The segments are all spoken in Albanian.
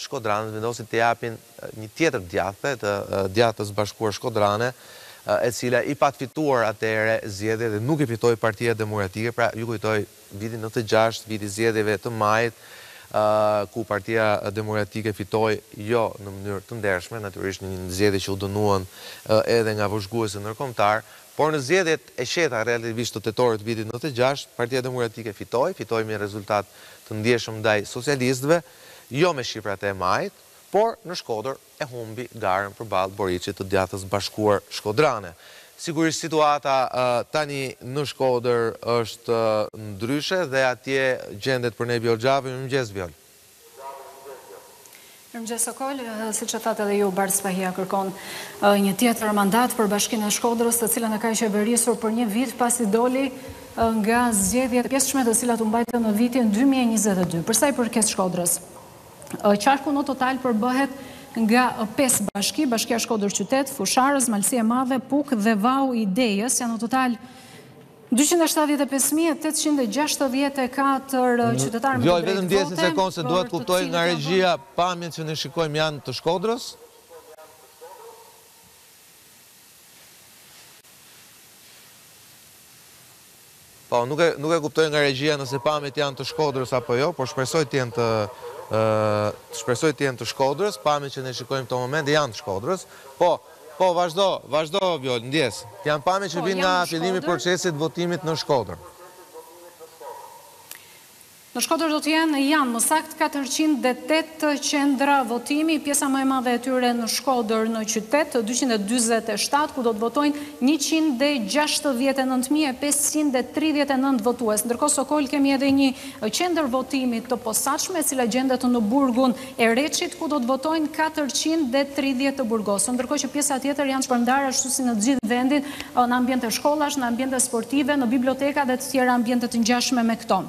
shkodranët vendosin të japin një tjetër djathte, të Djathtës së Bashkuar Shkodrane, e cila i pat fituar atëherë zgjedhjet dhe nuk i fitoi Partia Demokratike, pra ju kujtoj vitin nëntëdhjetë e gjashtë, viti i zgjedhjeve të majit, ku Partia Demokratike fitoi jo në mënyrë të ndershme, natyrisht në zgjedhje që u dënuan edhe nga vëzhguesit ndërkombëtarë, por në zgjedhjet e qeta relativisht të tetorit të vitit nëntëdhjetë e gjashtë, Partia Demokratike fitoi, fitoi me një rezultat të ndjeshëm ndaj socialistëve. jo me shifrat e majit, por në Shkodër e humbi garën përballë Boriçit të Djathtës së Bashkuar Shkodrane. Sigurisht situata tani në Shkodër është ndryshe dhe atje gjendet për ne Bjol Xhafi. Mirëmëngjes Bjol. Mirëmëngjes Sokol, siç e thatë edhe ju Bardh Spahia kërkon një tjetër mandat për Bashkinë e Shkodrës, të cilën e ka qeverisur për një vit pasi doli nga zgjedhjet e pjesshme të cilat u mbajtën në vitin dy mijë e njëzet e dy. Për sa i përket Shkodrës, qarku në total përbëhet nga pesë bashki, Bashkia Shkodër Qytet, Fushë-Arrëz, Malësi e Madhe, Pukë dhe Vau i Dejës, janë në total 275864 qytetarë me të drejtë vote për të cilët do të votojnë. Po, nuk e nuk e kuptoj nga regjia nëse pamjet janë të Shkodrës apo jo, por shpresoj të jenë të shpresoj të jenë të Shkodrës, pamjet që ne shikojmë këto momente janë të Shkodrës. Po, po, vazhdo, vazhdo Bjol, ndjesë. Janë pamje që vijnë nga fillimi i procesit të votimit në Shkodër. Në Shkodër do të jenë, janë, më saktë, katërqind e tetë qendra votimi, pjesa më e madhe e tyre në Shkodër, në qytet, dyqind e dyzet e shtatë, ku do të votojnë njëqind e gjashtëdhjetë e nëntë mijë e pesëqind e tridhjetë e nëntë votues. Ndërkohë, Sokol kemi edhe një qendër votimi të posaçme, e cila gjendet në burgun e Reçit ku do të votojnë katërqind e tridhjetë të burgosur, ndërkohë që pjesa tjetër janë shpërndarë ashtu si në të gjithë vendin, në ambiente shkollash, në ambiente sportive, në biblioteka dhe të tjera ambiente të ngjashme me këto.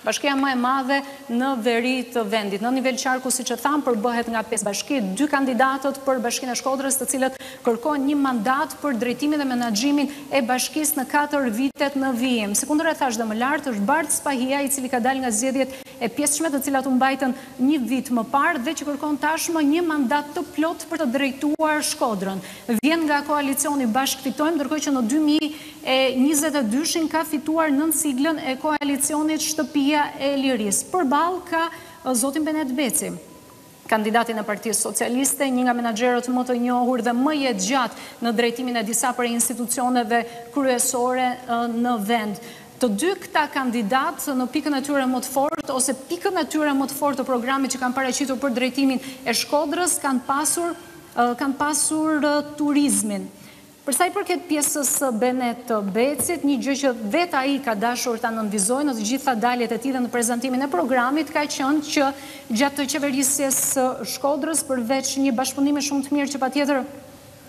Bashkia më e madhe në veri të vendit, në nivel qarku siç e thamë, përbëhet nga pesë bashki, dy kandidatët për Bashkinë e Shkodrës të cilët kërkojnë një mandat për drejtimin dhe menaxhimin e bashkisë në katër vitet në vijim. Sikundër e thashë dhe më lart, është Bardh Spahia i cili ka dalë nga zgjedhjet e pjesshme të cilat u mbajtën një vit më parë dhe që kërkon tashmë një mandat të plotë për të drejtuar Shkodrën. Vjen nga koalicioni Bashkë Fitojmë, ndërkohë që në dy mijë e njëzet e dyshin ka fituar nën siglën e koalicionit Shtëpia e Lirisë. Përballë ka zotin Benet Beci. kandidatin e Partisë Socialiste, një nga menaxherët më të njohur dhe më jetëgjatë në drejtimin e disa prej institucioneve kryesore në vend. Të dy këta kandidatë në pikën e tyre më të fortë ose pikën e tyre më të fortë të programit që kanë paraqitur për drejtimin e Shkodrës kanë pasur kanë pasur turizmin. Për sa i përket pjesës së Benet Becit, një gjë që vetë ai ka dashur ta nënvizojë në të gjitha daljet e tij dhe në prezantimin e programit ka qenë që gjatë qeverisjes së Shkodrës përveç një bashkëpunimi shumë të mirë që patjetër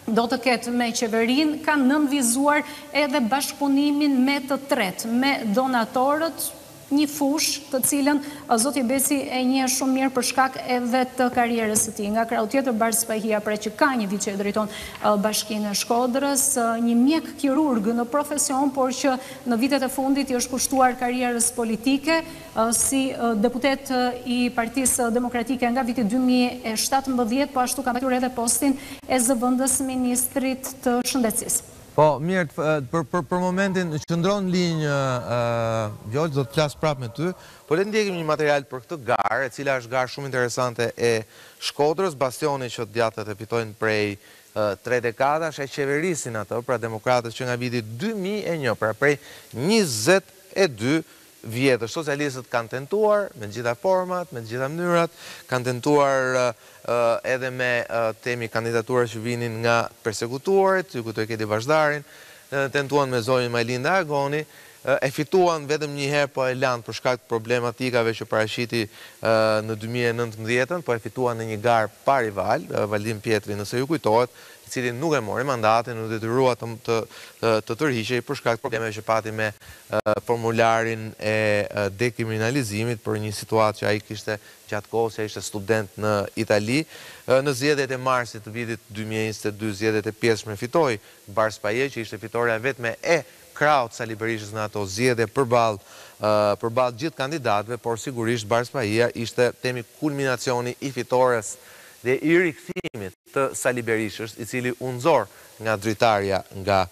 do të ketë me qeverinë, ka nënvizuar edhe bashkëpunimin me të tretë, me donatorët, Një fushë, të cilën zoti Beci e njeh shumë mirë për shkak edhe të karrierës së tij. Nga krahu tjetër Bardh Spahia, pra që ka një vit që e drejton Bashkinë e Shkodrës, një mjek kirurg në profesion, por që në vitet e fundit i është kushtuar karrierës politike si deputet i Partisë Demokratike nga viti dy mijë e shtatëmbëdhjetë, po ashtu ka mbajtur edhe postin e zëvendësministrit të Shëndetësisë. Po, mirë, për për për momentin qëndro në linjë Vjollc, do të flas prapë me ty, por le të ndjekim një material për këtë garë, e cila është garë shumë interesante e Shkodrës, bastioni që të djathtët e fitojnë prej tre dekadash, e qeverisin atë, pra demokratët që nga viti dy mijë e një, pra prej njëzet e dy vjetësh socialistët kanë tentuar me të gjitha format, me të gjitha mënyrat, kanë tentuar edhe me themi kandidatura që vinin nga persekutuarit, ju kujtoj Keti Bazhdarin, tentuan me zonjën Majlinda Angoni, e fituan vetëm një herë po e lanë për shkak të problematikave që paraqiti në dy mijë e nëntëmbëdhjetën, po e fituan në një garë pa rival, Valdrin Pjetri nëse ju kujtohet, i cili nuk e mori mandatin dhe u detyrua të tërhiqej për shkak të problemeve që pati me formularin e dekriminalizimit për një situatë që ai kishte gjatë kohës që ai ishte student në Itali. Në zgjedhjet e marsit të vitit dy mijë e njëzet e dy zgjedhjet e pjesshme fitoi Bardh Spahia që ishte fitorja e vetme e krahut të Sali Berishës në ato zgjedhje përballë përballë gjithë kandidatëve por sigurisht Bardh Spahia ishte themi kulminacioni i fitores dhe i rikthimit të Sali Berishës, i cili u nxor nga dritarja nga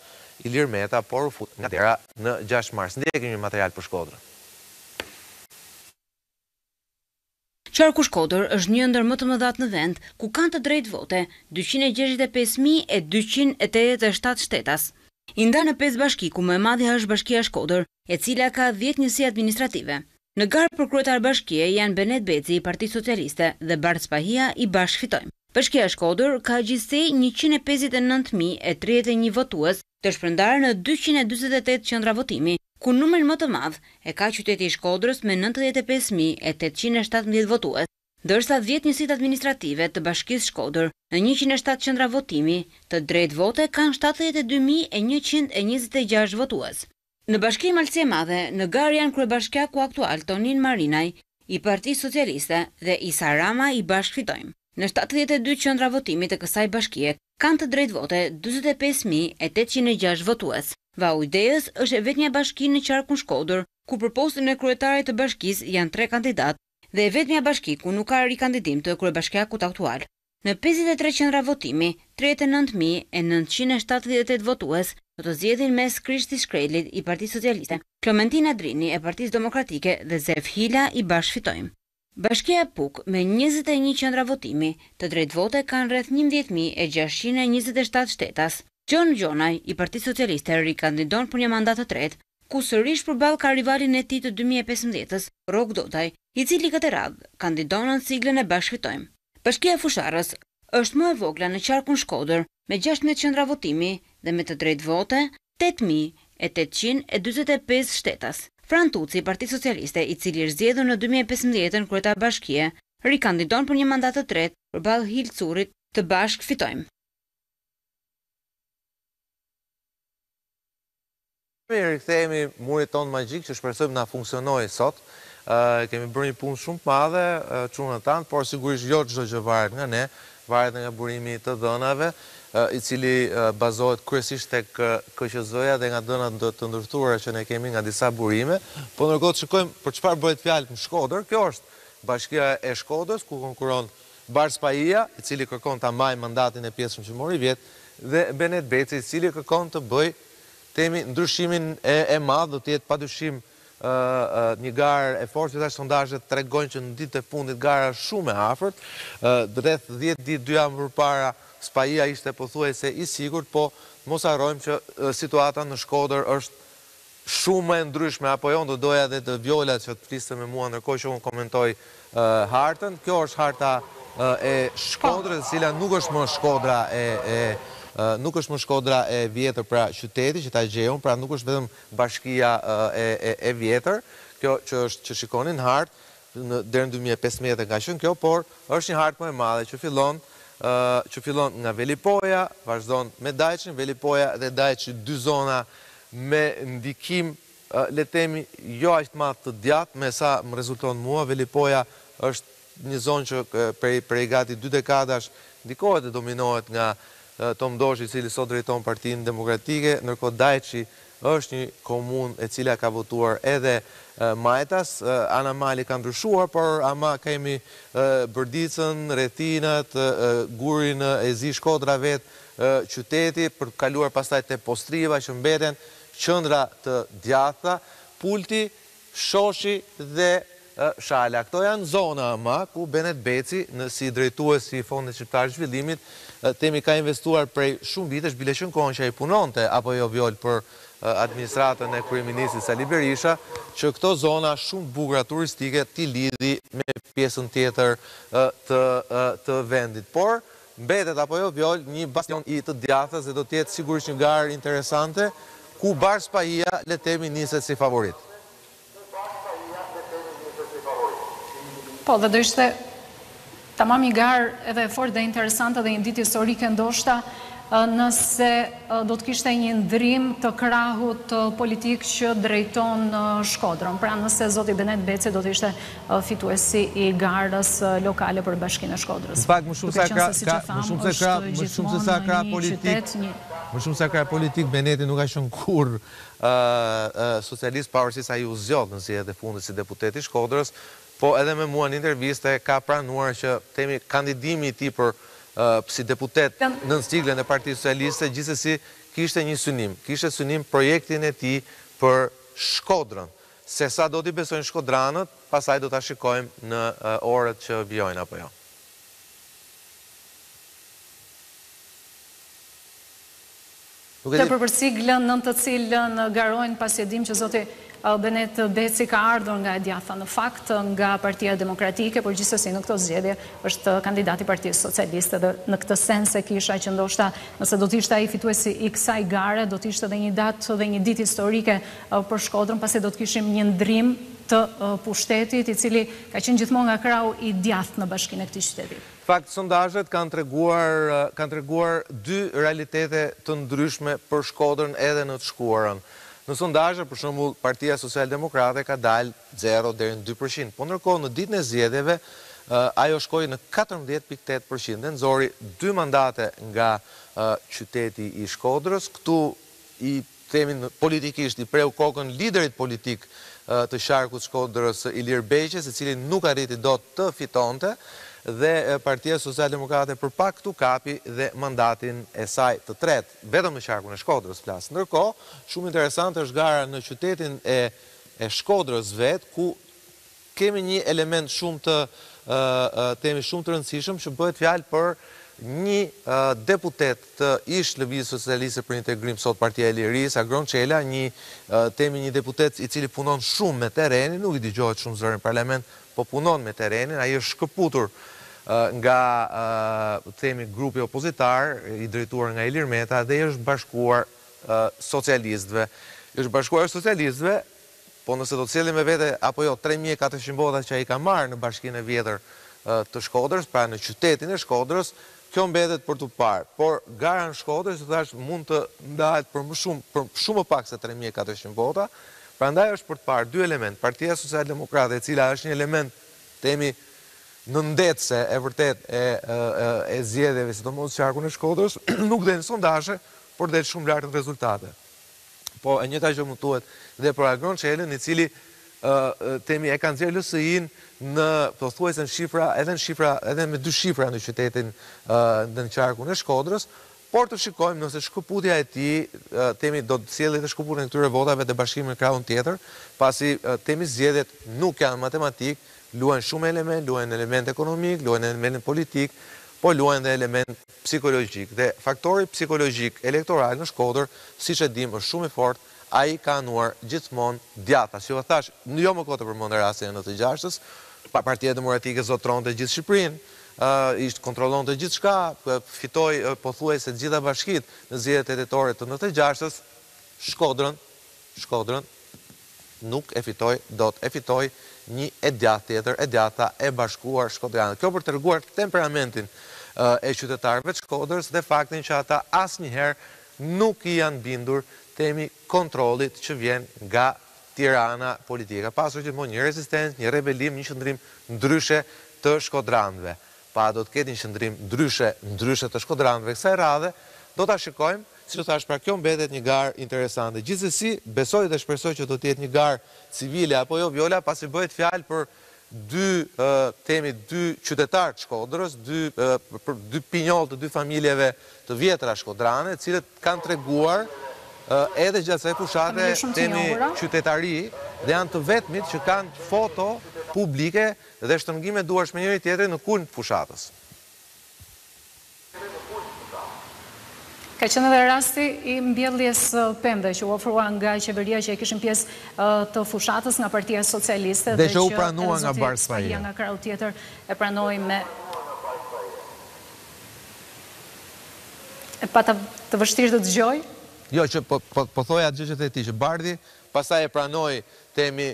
Ilir Meta, por u fut nga dera në gjashtë mars. Ndjekim një material për Shkodrën. Qarku Shkodër është një ndër më të mëdhatë në vend, ku kanë të drejtë vote, dyqind e gjashtëdhjetë e pesë mijë e dyqind e tetëdhjetë e shtatë shtetas. I ndarë në pesë bashki, ku më e madhja është Bashkia Shkodër, e cila ka dhjetë njësi administrative. Në garë për kryetar bashkie janë Benet Beci i Partisë Socialiste dhe Bardh Spahia i Bashkë Fitojmë. Bashkia Shkodër ka gjithsej njëqind e pesëdhjetë e nëntë mijë e tridhjetë e një votues të shpërndarë në dyqind e dyzet e tetë qendra votimi, ku numrin më të madh e ka qyteti i Shkodrës me nëntëdhjetë e pesë mijë e tetëqind e shtatëmbëdhjetë votues, ndërsa dhjetë njësitë administrative të Bashkisë Shkodër në njëqind e shtatë qendra votimi të drejtë vote kanë shtatëdhjetë e dy mijë e njëqind e njëzet e gjashtë votues. Në Bashkinë Malësi e Madhe, në garë janë kryebashkiaku aktual Tonin Marinaj i Partisë Socialiste dhe Isa Rama i Bashkë Fitojmë. Në shtatëdhjetë e dy qendra votimi të kësaj bashkie kanë të drejtë vote dyzet e pesë mijë e tetëqind e gjashtë votues. Vau i Dejës është e vetmja bashki në qarkun Shkodër ku për postin e kryetarit të bashkisë janë tre kandidatë dhe e vetmja bashki ku nuk ka rikandidim të kryebashkiakut aktual. Në pesëdhjetë e tre qendra votimi, tridhjetë e nëntë mijë e nëntëqind e shtatëdhjetë e tetë votues do të zgjedhin mes Krishti Shkrelit i Partisë Socialiste, Klementina Drini e Partisë Demokratike dhe Zef Hila i Bashkë Fitojmë. Bashkia Pukë me njëzet e një qendra votimi, të drejtë vote kanë rreth njëmbëdhjetë mijë e gjashtëqind e njëzet e shtatë shtetas. Gjon Gjonaj i Partisë Socialiste rikandidon për një mandat të tretë, ku sërish përballë ka rivalin e tij të dy mijë e pesëmbëdhjetës, Rrok Dodaj, i cili këtë radhë kandidon nën siglën e Bashkë Fitojmë. Bashkia e Fushë-Arrëzit është më e vogla në qarkun Shkodër, me gjashtëmbëdhjetë qendra votimi dhe me të drejtë vote tetë mijë e tetëqind e dyzet e pesë shtetas. Fran Tuci i Partisë Socialiste, i cili është zgjedhur në dy mijë e pesëmbëdhjetën kryetar bashkie, rikandidon për një mandat të tretë përballë Hil Currit të Bashkë Fitojmë. Mirë, i rikthehemi murit tonë magjik që shpresojmë të na funksionojë sot. Kanë bërë një punë shumë të madhe çunat tanë, por sigurisht jo çdo gjë varet nga ne, varet dhe nga burimi i të dhënave, i cili bazohet kryesisht tek KQZ-ja dhe nga të dhënat e ndërthurura që ne kemi nga disa burime. Po ndërkohë të shikojmë për çfarë bëhet fjalë në Shkodër, kjo është bashkia e Shkodrës ku konkurron Bardh Spahia, i cili kërkon ta mbajë mandatin e pjesshëm që mori vjet, dhe Benet Beci, i cili kërkon të bëjë të themi ndryshimin e madh, do të jetë padyshim një garë e fortë, gjithashtu sondazhet tregojnë që në ditët e fundit gara është shumë e afërt. Rreth dhjetë ditë, dy javë më përpara, Spahia ishte pothuajse i sigurt, po mos harrojmë që situata në Shkodër është Shumë më e ndryshme apo jo, unë do doja edhe Viola që të fliste me mua ndërkohë që unë komentoj hartën. Kjo është harta e Shkodrës e cila nuk është më Shkodra e e nuk është më Shkodra e vjetër pra qyteti që ta gjej unë, pra nuk është vetëm bashkia e e e vjetër, kjo që është që shikoni në hartë, deri në dy mijë e pesëmbëdhjetë ka qenë kjo, por është një hartë më e madhe që fillon që fillon nga Velipoja, vazhdon me Dajçin, Velipoja dhe Dajçi dy zona me ndikim le të themi jo aq të madh të djathtë me sa më rezulton mua, Velipoja është një zonë që prej prej gati dy dekadash ndikohet dhe dominohet nga Tom Doshi i cili sot drejton Partinë Demokratike, ndërkohë Dajçi Është një komunë e cila ka votuar edhe majtas, Ana e Malit ka ndryshuar, por ama kemi Bërdicën, Rrethinat, Gurin e Zi, Shkodra vetë, qyteti, për të kaluar pastaj te Postriba që mbeten qendra të djathta, Pulti Shoshi dhe Shala. Këto janë zona ama ku Benet Beci si drejtues i Fondit Shqiptar të Zhvillimit themi ka investuar prej shumë vitesh bile që në kohën që ai punonte apo jo Vjollë për administratën e kryeministrit Sali Berisha që këto zona shumë të bukura turistike t'i lidhë me pjesën tjetër të të vendit por Mbetet apo jo Vjollë një bastion i të djathtës dhe do të jetë sigurisht një garë interesante, ku Bardh Spahia le të themi niset si favorit. Po, dhe do ishte tamam një garë edhe e fortë dhe interesante dhe një ditë historike ndoshta nëse do të kishte një ndrrim të krahut politik që drejton Shkodrën. Pra nëse zoti Benet Beci do të ishte fituesi i garës lokale për Bashkinë e Shkodrës. Pak më shumë se krah, më shumë se krah, më shumë se sa krah politik, më shumë se sa krah politik, Beneti nuk ka qenë kurrë socialist, pavarësisht se ai u zgjodh në zgjedhjet e fundit si deputet i Shkodrës, po edhe me mua në intervistë e ka pranuar që themi kandidimi i tij për si deputet nën siglën e Partisë Socialiste gjithsesi kishte një synim, kishte synim projektin e tij për Shkodrën. Se sa do t'i besojnë shkodranët, pastaj do ta shikojmë në orët që vijojnë apo jo. Tepër për siglën në të cilën garojnë pasi e dimë që zoti Benet Beci ka ardhur nga e djatha në fakt, nga Partia Demokratike, por gjithsesi në këto zgjedhje është kandidat i Partisë Socialiste dhe në këtë sens e kisha që ndoshta nëse do të ishte ai fituesi i kësaj gare do të ishte dhe një datë dhe një ditë historike për Shkodrën pasi do të kishim një ndrrim të pushtetit i cili ka qenë gjithmonë nga krahu i djathtë në bashkinë e këtij qyteti. Fakt, sondazhet kanë treguar kanë treguar dy realitete të ndryshme për Shkodrën edhe në të shkuarën. Në sondazhe, për shembull, Partia Socialdemokrate ka dalë zero deri në dy për qind, po ndërkohë në ditën e zgjedhjeve ajo shkoi në katërmbëdhjetë pikë tetë për qind dhe nxori dy mandate nga qyteti i Shkodrës. Këtu i. Themin politikisht i preu kokën liderit politik të Qarkut të Shkodrës Ilir Beqës, i cili nuk arriti dot të fitonte dhe Partia Socialdemokrate për pak këtu kapi dhe mandatin e saj të tretë, vetëm në Qarkun e Shkodrës flas. Ndërkohë, shumë interesante është gara në qytetin e Shkodrës vetë, ku Kemi një element shumë të themi shumë të rëndësishëm që bëhet fjalë për një deputet të ish Lëvizjes Socialiste për Integrim sot Partia e Lirisë, Agron Çela, një themi një deputet i cili punon shumë me terrenin, nuk i dëgjohet shumë zëri në parlament, po punon me terrenin, ai është shkëputur nga themi grupi opozitar i drejtuar nga Ilir Meta dhe i është bashkuar socialistëve, i është bashkuar socialistëve Po nëse do të sjellë me vete apo jo tre mijë e katërqind vota që ai i ka marrë në Bashkinë e Vjetër të Shkodrës, pra në qytetin e Shkodrës, kjo mbetet për t'u parë. Por gara në Shkodër, si thashë, mund të ndahet për më shumë, për shumë më pak se tre mijë e katërqind vota, prandaj është për t'u parë dy elementë, Partia Socialdemokrate e cila është një element, të themi, nëndetëse e vërtetë e e zgjedhjeve, sidomos në qarkun e Shkodrës, nuk del në sondazhe, por del shumë lart në rezultate. Po e njëjta gjë mund thuhet dhe për Agron Çelën i cili ë themi e ka nxjerrë LSI-në në pothuajse në shifra edhe në shifra edhe me dy shifra në qytetin ë në qarkun e Shkodrës, por të shikojmë nëse shkëputja e tij themi do të sjellë edhe shkëputjen e këtyre votave dhe bashkimin në krahun tjetër, pasi themi zgjedhjet nuk janë matematikë, luajnë shumë elementë, luajnë element ekonomik, luajnë element politik, po luajnë dhe element psikologjik dhe faktori psikologjik elektoral në Shkodër siç e dimë është shumë i fortë, ai ka anuar gjithmonë djathtas, siç ua thashë, jo më kot e përmenda rastin e nëntëdhjetë e gjashtës, Partia Demokratike zotëronte gjithë Shqipërinë, ishte kontrollonte gjithçka, fitoi pothuajse të gjitha bashkitë në zgjedhjet e tetorit të nëntëdhjetë e gjashtës, Shkodrën, Shkodrën nuk e fitoi dot e fitoi një e djathtë tjetër e djathta e bashkuar shkodrane kjo për të treguar temperamentin e qytetarëve të Shkodrës dhe faktin që ata asnjëherë nuk i janë bindur temi kontrollit që vjen nga Tirana politike ka pasur gjithmonë një rezistencë një rebelim një qëndrim ndryshe të shkodranëve A do të ketë një qëndrim ndryshe ndryshe të shkodranëve kësaj radhe, do ta shikojmë. Siç e thashë, pra kjo mbetet një garë interesante. Gjithsesi, besoj dhe shpresoj që do të jetë një garë civile apo jo Viola, pasi bëhet fjalë për dy themi dy qytetarë të Shkodrës, dy për dy pinjollë të dy familjeve të vjetra shkodrane, të cilët kanë treguar edhe gjatë kësaj fushate themi qytetari dhe janë të vetmit që kanë foto publike Dhe shtrëngime duarsh me njëri-tjetrin në kulm të fushatës. Ka qenë edhe rasti i mbjelljes së pemëve që u ofrua nga qeveria që e kishin pjesë të fushatës nga Partia Socialiste dhe që edhe zoti Spahia nga krahu tjetër e pranoi me E pata të vështirë të dëgjoj? Jo, që po thoja atë gjë që the ti, që Bardhi pastaj e pranoi, themi,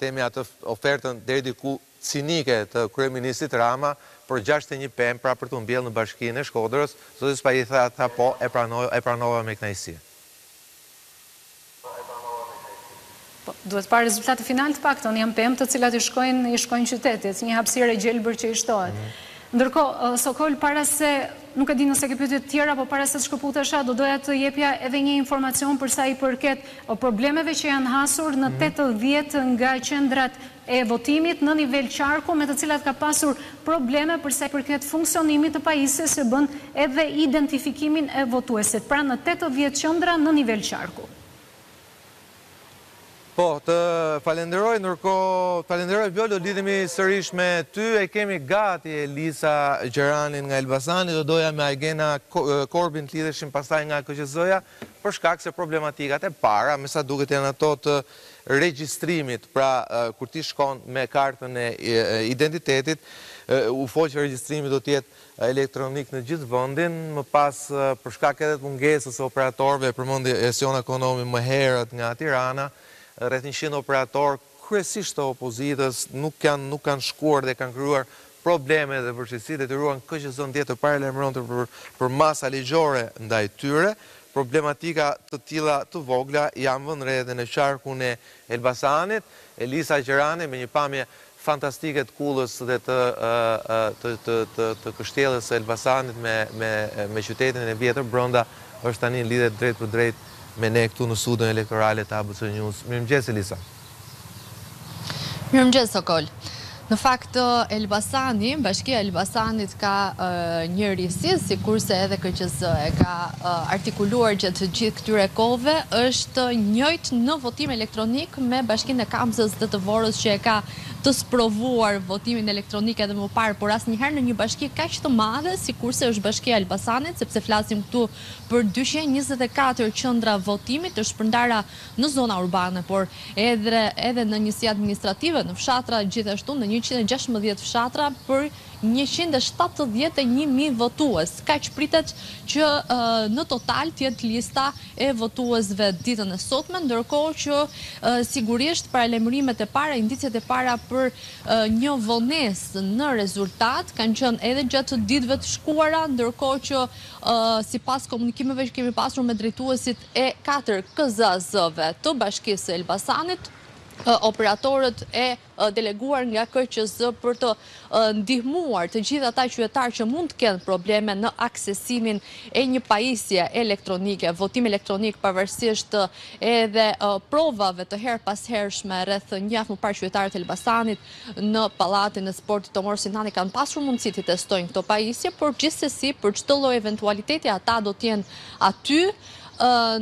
themi atë ofertën deri diku cinike të kryeministrit Rama për gjashtëdhjetë e një pemë pra për të mbjellë në bashkinë e Shkodrës, zoti Spahia tha po, e pranoj, e pranova me kënaqësi. Po, duhet parë rezultati final të paktën, janë pemë të cilat i shkojnë, i shkojnë qytetit, një hapësirë e gjelbër që i shtohet. Ndërkohë, Sokol, para se, nuk e di nëse ke pyetje të tjera, por para se të shkëputesha, do doja të jepja edhe një informacion për sa i përket problemeve që janë hasur në tetëdhjetë nga qendrat e votimit në nivel qarku, me të cilat ka pasur probleme për sa i përket funksionimit të pajisjes që bën edhe identifikimin e votuesit. Pra në tetëdhjetë qendra në nivel qarku. Po, të falenderoj, ndërkohë të falenderoj Viola, do të lidhemi sërish me ty, e kemi gati Elisa Gjeranin nga Elbasani, do doja me Agena Korbin të lidheshim pastaj nga KQZ-ja, për shkak se problematikat e para, me sa duket janë ato të regjistrimit, pra kur ti shkon me kartën e identitetit, u fol që regjistrimi do të jetë elektronik në gjithë vendin, më pas për shkak edhe të mungesës së operatorëve, e përmendi Esiona Konomi më herët nga Tirana, rreth njëqind operatorë, kryesisht të opozitës, nuk janë nuk kanë shkuar dhe kanë krijuar probleme dhe vështirësi, detyruan KQZ-në dje të paralajmëronte për për masa ligjore ndaj tyre. Problematika të tilla të vogla janë vënë re edhe në qarkun e Elbasanit. Elisa Gjerani me një pamje fantastike të Kullës dhe të të kështjellës së Elbasanit me me me qytetin e vjetër brenda është tani lidhet drejtpërdrejt me ne këtu në studion elektorale të ABC News. Mirëmëngjes Elisa. Mirëmëngjes Sokol. Në fakt Elbasani, bashkia e Elbasanit ka një risi, sikurse edhe KQZ e ka artikuluar gjatë gjithë këtyre kohëve është njëjtë në votim elektronik me bashkinë e Kamzës dhe të Vorës që e ka të sprovuar votimin elektronik edhe më parë, por asnjëherë në një bashki kaq të madhe sikurse është bashkia e Elbasanit, sepse flasim këtu për dyqind e njëzet e katër qendra votimi të shpërndara në zona urbane, por edhe edhe në njësi administrative, në fshatra, gjithashtu në njëqind e gjashtëmbëdhjetë fshatra për njëqind e shtatëdhjetë e një mijë votues, kaq pritet që në total të jetë lista e votuesve ditën e sotme, ndërkohë që sigurisht paralajmërimet e para, indiciet e para për një vonesë në rezultat kanë qenë edhe gjatë ditëve të shkuara, ndërkohë që sipas komunikimeve që kemi pasur me drejtuesit e katër KZAZ-ve të bashkisë së Elbasanit, operatorët e deleguar nga KQZ për të ndihmuar të gjithë ata qytetarë që mund të kenë probleme në aksesimin e një pajisje elektronike, votim elektronik pavarësisht edhe provave të herëpashershme rreth një javë më parë qytetarët e Elbasanit në pallatin e sportit Tomor Sinani kanë pasur mundësi t'i testojnë këto pajisje, por gjithsesi për çdo lloj eventualiteti ata do të jenë aty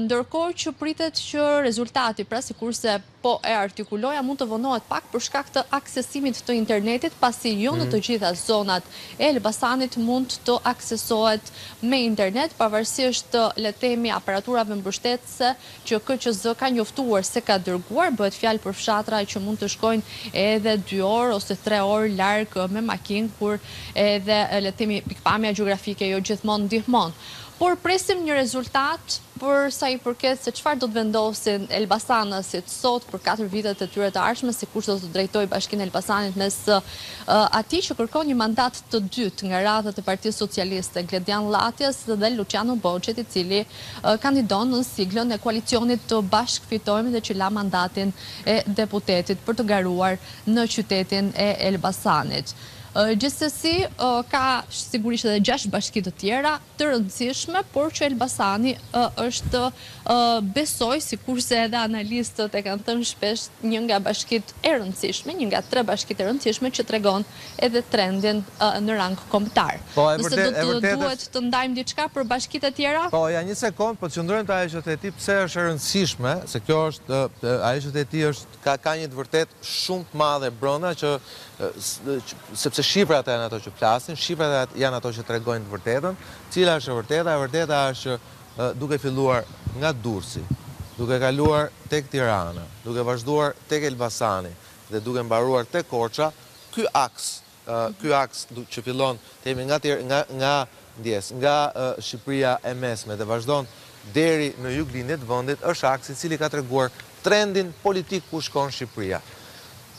ndërkohë që pritet që rezultati pra sikurse Po e artikuloja mund të vonohet pak për shkak të aksesimit të internetit pasi jo në të gjitha zonat e Elbasanit mund të aksesohet me internet pavarësisht të le të themi aparaturave mbështetëse që KQZ ka njoftuar se ka dërguar, bëhet fjalë për fshatra që mund të shkojnë edhe dy orë ose tre orë larg me makinë ku edhe le të themi pikëpamja gjeografike jo gjithmonë ndihmon. Por presim një rezultat për sa i përket se çfarë do të vendosin elbasanasit sot për katër vitet e tyre të ardhshme se kush do të drejtojë Bashkinë e Elbasanit mes atij që kërkon një mandat të dytë nga radhët e Partisë Socialiste, Gledian Llatjes dhe Luçiano Boçit i cili kandidon nën siglën e koalicionit të Bashkë Fitojmë dhe që la mandatin e deputetit për të garuar në qytetin e Elbasanit. Gjithsesi, ka sigurisht edhe gjashtë bashki të tjera të rëndësishme, por që Elbasani është, besoj, sikurse edhe analistët e kanë thënë shpesh, një nga bashkitë e rëndësishme, një nga tre bashkitë e rëndësishme që tregon edhe trendin në rang kombëtar. Nëse do të duhet të ndajmë diçka për bashkitë e tjera? Po, ja një sekondë, po të qëndrojmë te ajo që the ti, pse është e rëndësishme, se kjo është, ajo që the ti është, Ka ka një të vërtetë shumë të madhe brënda që sepse shifrat janë ato që flasin, shifrat janë ato që tregojnë të vërtetën. Cila është e vërteta? E vërteta është që duke filluar nga Durrësi, duke kaluar tek Tirana, duke vazhduar tek Elbasani dhe duke mbaruar tek Korça, ky aks Ky aks që fillon, themi, nga nga nga ndjes, nga Shqipëria e Mesme dhe vazhdon deri në Juglindje të vendit, është aksi i cili ka treguar trendin politik ku shkon Shqipëria.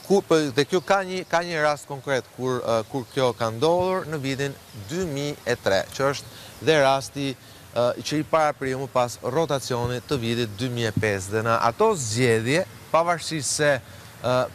Ku dhe kjo ka një ka një rast konkret kur kur kjo ka ndodhur në vitin dy mijë e tre, që është dhe rasti që i parapriu më pas rrotacionit të vitit dy mijë e pesë dhe në ato zgjedhje pavarësisht se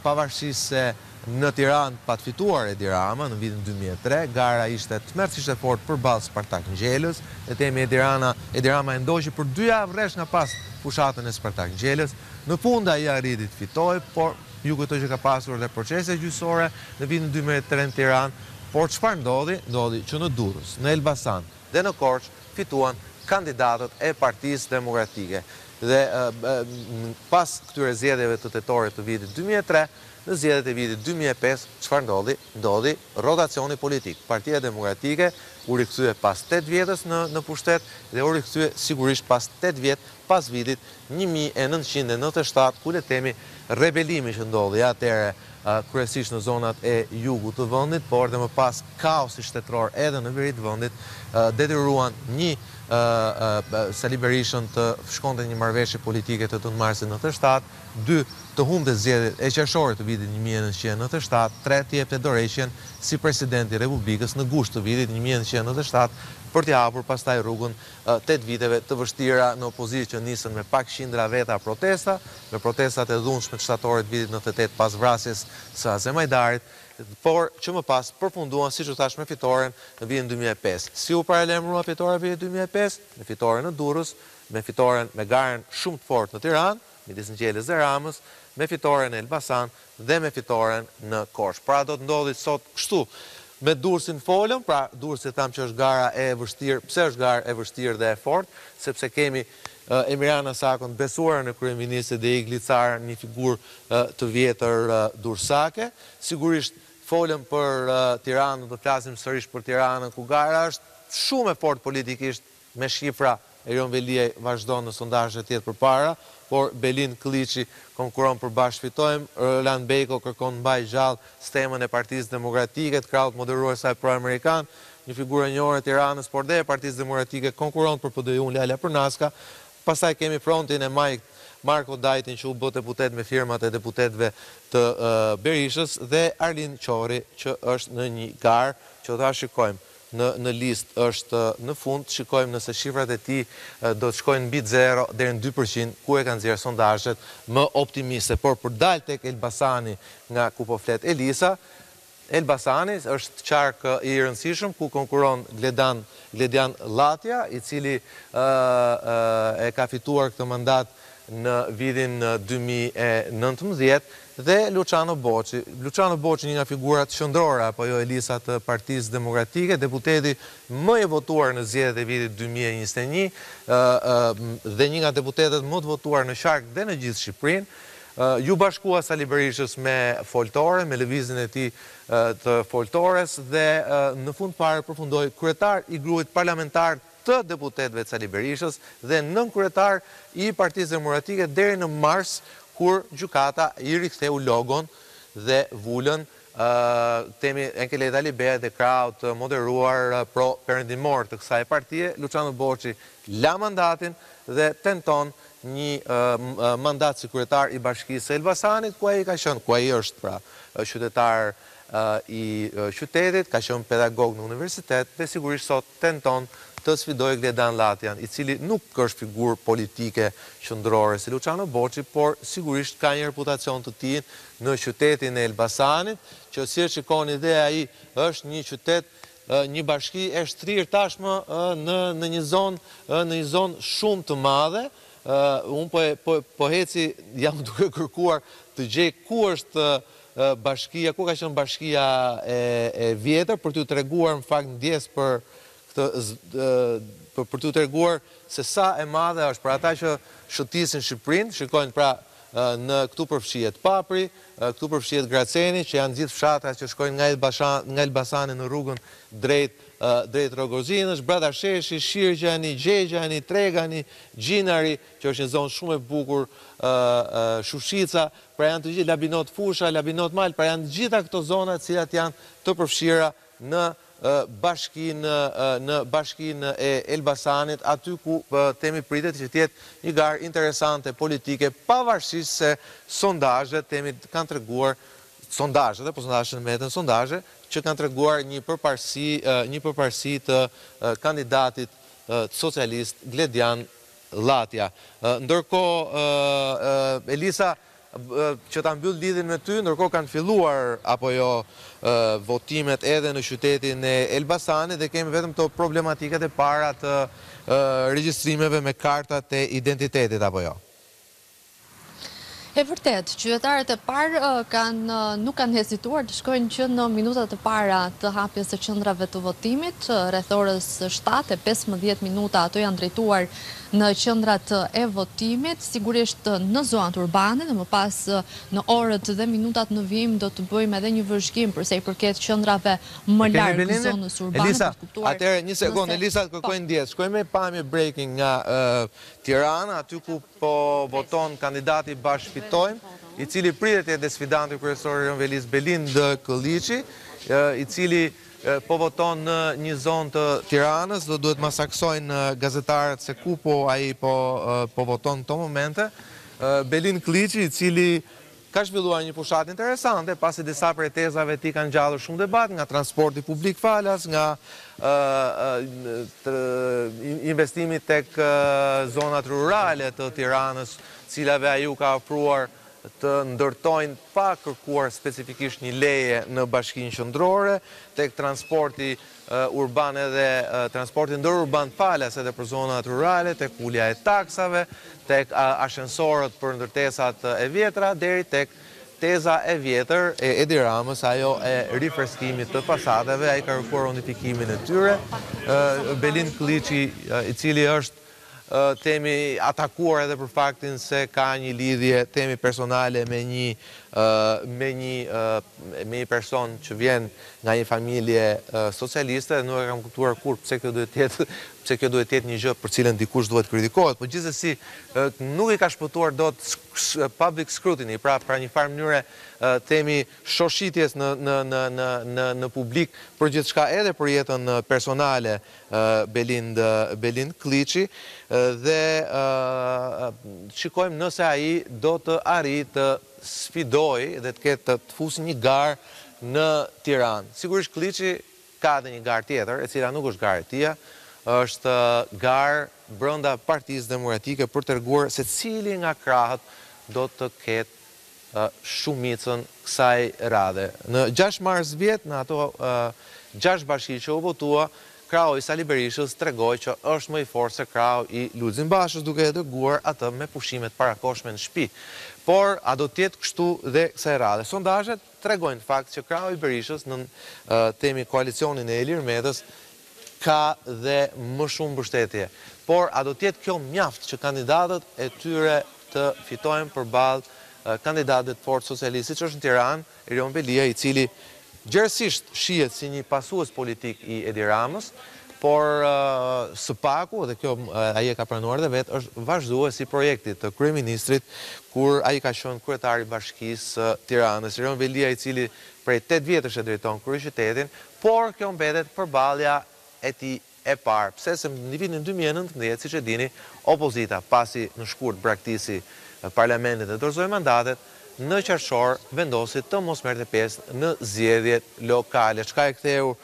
pavarësisht se në Tiranë pat fituar Edi Rama në vitin dy mijë e tre gara ishte tmerrësisht e fortë përballë Spartak Ngjellës le të themi Tirana Edi Rama e ndoqi për dy javë rresht nga pas fushatën e Spartak Ngjellës në fund ai arriti të fitojë por ju kujtoj që ka pasur edhe procese gjyqësore në vitin dy mijë e tre në Tiranë por çfarë ndodhi ndodhi që në Durrës në Elbasan Dhe në Korçë fituan kandidatët e Partisë Demokratike. Dhe pas këtyre zgjedhjeve të tetorit të vitit dy mijë e tre, në zgjedhjet e vitit dy mijë e pesë çfarë ndodhi? Ndodhi rrotacioni politik. Partia Demokratike u rikthye pas tetë vjetësh në në pushtet dhe u rikthye sigurisht pas tetë vjet Pas vitit një mijë e nëntëqind e nëntëdhjetë e shtatë, ku le të themi rebelimi që ndodhi atëherë kryesisht në zonat e jugut të vendit, por dhe më pas kaosi shtetëror edhe në veri të vendit, detyruan një Sali Berishën të shkonte në një marrëveshje politike të nëntë marsit nëntëdhjetë e shtatë, dy të humbte zgjedhjet e qershorit të vitit një mijë e nëntëqind e nëntëdhjetë e shtatë, tre të jepte dorëheqjen si president i Republikës në gusht të vitit një mijë e nëntëqind e nëntëdhjetë e shtatë për t'i hapur pastaj rrugën tetë viteve të vështira në opozitë që nisën me pak qindra veta protesta, me protestat e dhunshme të shtatorit të vitit nëntëdhjetë e tetë pas vrasjes së Azem Hajdarit, por që më pas përfunduan siç ju thashë me fitoren në vitin dy mijë e pesë. Si u paralajmërua fitora e vitit dy mijë e pesë? Me fitoren në Durrës, me fitoren me garën shumë të fortë në Tiranë, midis Ngjelës dhe Ramës, me fitoren në Elbasan dhe me fitoren në Korçë. Pra do të ndodhë sot kështu. Me Durrësin folëm, pra Durrësi thamë që është gara e vështirë. Pse është garë e vështirë dhe e fortë? Sepse kemi Emiriana Sakon të besuarën e kryeministrit dhe Igli Carën, një figurë të vjetër durrsake. Sigurisht folëm për Tiranën, do të flasim sërish për Tiranën, ku gara është shumë e fortë politikisht. Me shifra, Erion Veliaj vazhdon në sondazhe të jetë përpara, por Belind Këlliçi konkuron për Bashkë Fitojmë, Roland Bejko kërkon të mbajë gjallë stemën e Partisë Demokratike të krahut moderuar saj pro-amerikan. Një figurë e njohur e Tiranës, por dhe e Partisë Demokratike konkuron për PDIU-në Lajla Përnaska. Pastaj kemi frontin e majtë Marko Dajtin që u bë deputet me firmat e deputetëve të Berishës dhe Arlind Qorri që është në një garë që do ta shikojmë. në në listë është në fund, shikojmë nëse shifrat e tij do të shkojnë mbi zero deri në dy për qind, ku e kanë nxjerrë sondazhet më optimiste. Por për të dalë tek Elbasani nga ku po flet Elisa, Elbasani është qark i rëndësishëm ku konkuron Gledan Gledian Llatja, i cili e ka fituar këtë mandat në vitin dy mijë e nëntëmbëdhjetë. Dhe Luçano Boçi. Luçano Boçi një nga figurat qendrore apo jo Elisa të Partisë Demokratike, deputeti më i votuar në zgjedhjet e vitit dy mijë e njëzet e një, dhe një nga deputetët më të votuar në qark dhe në gjithë Shqipërinë, iu bashkua Sali Berishës me foltore, me lëvizjen e tij të foltores dhe në fund fare përfundoi kryetar i grupit parlamentar të deputetëve të Sali Berishës dhe nënkryetar i Partisë Demokratike deri në mars kur gjykata i riktheu logon dhe vulën temi Enkelejd Alibeajt dhe krahut të moderuar pro perëndimor të kësaj partie Luçano Boçi la mandatin dhe tenton një mandat si kryetar i bashkisë së Elbasanit ku ai ka qenë ku ai është pra qytetar i qytetit ka qenë pedagog në universitet dhe sigurisht sot tenton të sfidojë Gledian Llatjan, i cili nuk është figurë politike qëndrore si Luçano Boçi, por sigurisht ka një reputacion të tij në qytetin e Elbasanit, që siç e shikoni dhe ai është një qytet, një bashki e shtrirë tashmë në në një zonë, në një zonë shumë të madhe. Unë po e po po eci jam duke kërkuar të gjej ku është Bashkia, ku ka qenë bashkia e vjetër për t'ju treguar në fakt ndjesë për këtë, për t'ju treguar se sa e madhe është për ata që shëtisin Shqipërinë, shikojnë pra në këtu përfshihet Papri, këtu përfshihet Gracen, që janë gjithë fshatra që shkojnë nga nga Elbasani në rrugën drejt drejt Rrogozhinës, Bradasheshi, Shirgjani, Gjergjani, Tregani, Gjinari, që është një zonë shumë e bukur, Shushica, Pra janë të gjithë Labinot Fusha, Labinot Mal, pra janë të gjitha këto zona të cilat janë të përfshira në bashkinë në bashkinë e Elbasanit, aty ku themi pritet që të jetë një garë interesante politike, pavarësisht se sondazhet themi kanë treguar sondazhet, e po sondazhet mbeten sondazhe, që kanë treguar një përparësi një përparësi të kandidatit socialist Gledian Llatja. Ndërkohë Elisa që ta mbyll lidhjen me ty, ndërkohë kanë filluar apo jo votimet edhe në qytetin e Elbasanit dhe kemi vetëm këto problematikat e para të regjistrimeve me kartat e identitetit apo jo? E vërtetë, qytetarët e parë kanë nuk kanë hezituar të shkojnë që në minutat e para të hapjes së qendrave të votimit. Rreth orës shtatë e pesëmbëdhjetë minuta ato janë drejtuar në qendrat e votimit, sigurisht në zonat urbane dhe më pas në orët dhe minutat në vijim do të bëjmë edhe një vëzhgim përsa i përket qendrave më larg zonës urbane për të kuptuar nëse Elisa, atëherë një sekondë, Elisa të kërkoj ndjesë. Shkojmë me një pamje breaking nga Tirana, aty ku Po voton kandidati i Bashkë Fitojmë, i cili pritet të jetë dhe sfidanti kryesor i Erion Veliajt, Belind Këlliçi, i cili po voton në një zonë të Tiranës. Do duhet të ma saksojnë gazetarët se ku po ai po voton në këto momente. Belind Këlliçi, i cili ka zhvilluar një fushatë interesante, pasi disa prej tezave të tij kanë ngjallur shumë debat, nga transporti publik falas, nga investimi tek zonat rurale të Tiranës, të cilave ai u ka ofruar të ndërtojnë pa kërkuar specifikisht një leje në Bashkinë Qendrore, tek transporti urban edhe transporti ndërurban falas edhe për zonat rurale, tek ulja e taksave, tek ashensorët për ndërtesat e vjetra deri tek teza e vjetër e Edi Ramës, ajo e rifreskimit të fasadave, ai ka kërkuar unifikimin e tyre. Belind Këlliçi, i cili është të themi atakuar edhe për faktin se ka një lidhje të themi personale me një me një me një person që vjen nga një familje socialiste dhe nuk e kam kuptuar kurrë pse kjo duhet të jetë pse kjo duhet të jetë një gjë për të cilën dikush duhet të kritikohet, por gjithsesi nuk i ka shpëtuar dot public scrutiny, pra pra një farë mënyre të themi shoshitjes në në në në në publik për gjithçka edhe për jetën personale Belind Belind Këlliçi dhe shikojmë nëse ai do të arrijë të sfidojë dhe të ketë të fusë një garë në Tiranë. Sigurisht Këlliçi ka edhe një garë tjetër, e cila nuk është garë e tija, është garë brenda Partisë Demokratike për të treguar se cili nga krahët do të ketë shumicën kësaj radhe. Në gjashtë mars vjet në ato gjashtë bashki që u votua, krahu i Sali Berishës tregoi që është më i fortë se krahu i Lulzim Bashës duke e dërguar atë me pushime të parakohshme në shpi. Por a do të jetë kështu dhe kësaj radhe? Sondazhet tregojnë fakt që krahu i Berishës nën të themi koalicionin e Ilir Metës ka dhe më shumë mbështetje. Por a do të jetë kjo mjaft që kandidatët e tyre të fitojnë përballë kandidatëve të fortë socialistë, siç është në Tiranë Erion Veliaj, i cili gjerësisht shihet si një pasues politik i Edi Ramës, Por së paku, dhe kjo ai e ka pranuar dhe vetë, është vazhdues i projektit të kryeministrit kur ai ka qenë kryetar i Bashkisë së Tiranës, Erion Veliaj i cili prej tetë vjetësh e drejton kryeqytetin, por kjo mbetet përballja e tij e parë. Pse? Se në vitin dy mijë e nëntëmbëdhjetë, siç e dini, opozita, pasi në shkurt braktisi parlamentin dhe dorëzoi mandatet, në qershor vendosi të mos merrte pjesë në zgjedhjet lokale. Çka e ktheu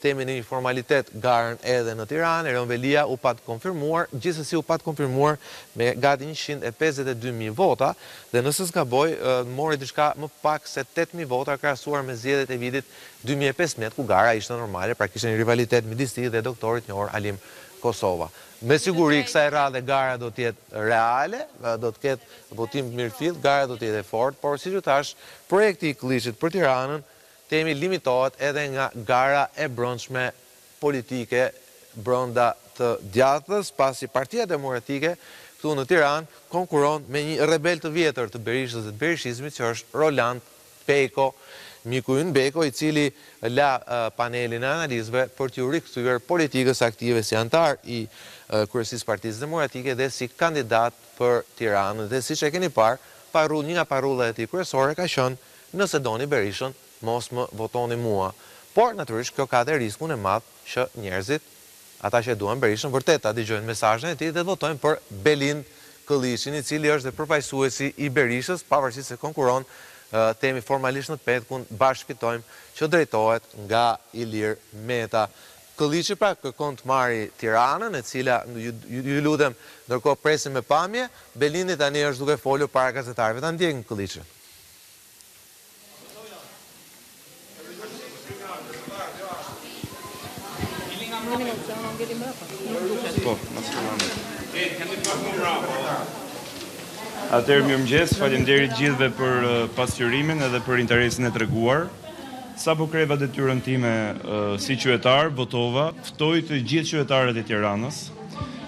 themi në një formalitet garën edhe në Tiranë, Erion Veliaj u pat konfirmuar, gjithsesi u pat konfirmuar me gati njëqind e pesëdhjetë e dy mijë vota dhe nëse s'gaboj mori diçka më pak se tetë mijë vota krahasuar me zgjedhjet e vitit dy mijë e pesëmbëdhjetë ku gara ishte normale, pra kishte një rivalitet midis tij dhe doktorit të njohur Halim Kosova. Me siguri kësaj radhe gara do të jetë reale, do të ketë Votim të mirëfilltë, gara do të jetë e fortë, por siç thashë, projekti i Këlliçit për Tiranën, themi limitohet edhe nga gara e brendshme politike brenda të djathtës, pasi Partia Demokratike këtu në Tiranë konkuron me një rebel të vjetër të Berishës dhe të berishizmit që është Roland Bejko, miku ynë Bejko i cili la panelin e analizave për t'iu rikthyer politikës aktive si anëtar i Kryesisë së Partisë Demokratike dhe si kandidat për Tiranën dhe siç e keni parë një nga parullat e tij kryesore ka qenë nëse doni Berishën mos më votoni mua por natyrisht kjo ka dhe riskun e madh që njerëzit ata që e duan Berishën vërtet ta dëgjojnë mesazhin e tij dhe të votojnë për Belind Këlliçin i cili është dhe përfaqësuesi i Berishës pavarësisht se konkuron themi formalisht në të petkun Bashkë Fitojmë që drejtohet nga Ilir Meta Këlliçi pra kërkon të marrë Tiranën e cila ju lutem ndërkohë presim me pamje Belindi tani është duke folur para gazetarëve ta ndjekim Këlliçin. Atëherë mirëmëngjes, faleminderit të gjithëve për pasqyrimin edhe për interesin e treguar. Sapo kreva detyrën time si qytetar, votova, ftoj të gjithë qytetarët e Tiranës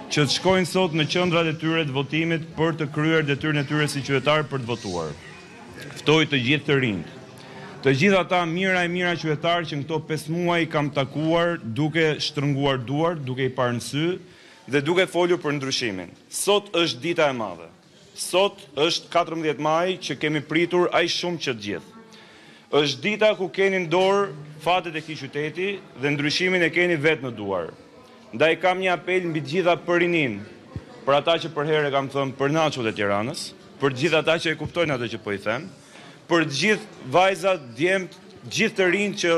që të shkojnë sot në qendrat e tyre të votimit për të kryer detyrën e tyre si qytetarë për të votuar. Ftoj të gjithë të rinjtë. Të gjithë ata mijëra e mijëra qytetarë që në këto pesë muaj kam takuar duke shtrënguar duart, duke i parë në sy dhe duke folur për ndryshimin. Sot është dita e madhe. Sot është katërmbëdhjetë maj që kemi pritur aq shumë që të gjithë. Është dita ku keni në dorë fatet e këtij qyteti dhe ndryshimin e keni vetë në duar. Ndaj kam një apel mbi të gjitha për rininë, për ata që përherë e kam thënë për naçot e Tiranës, për të gjithë ata që e kuptojnë atë që po i them, për të gjithë vajzat, djemtë, gjithë të rinjtë që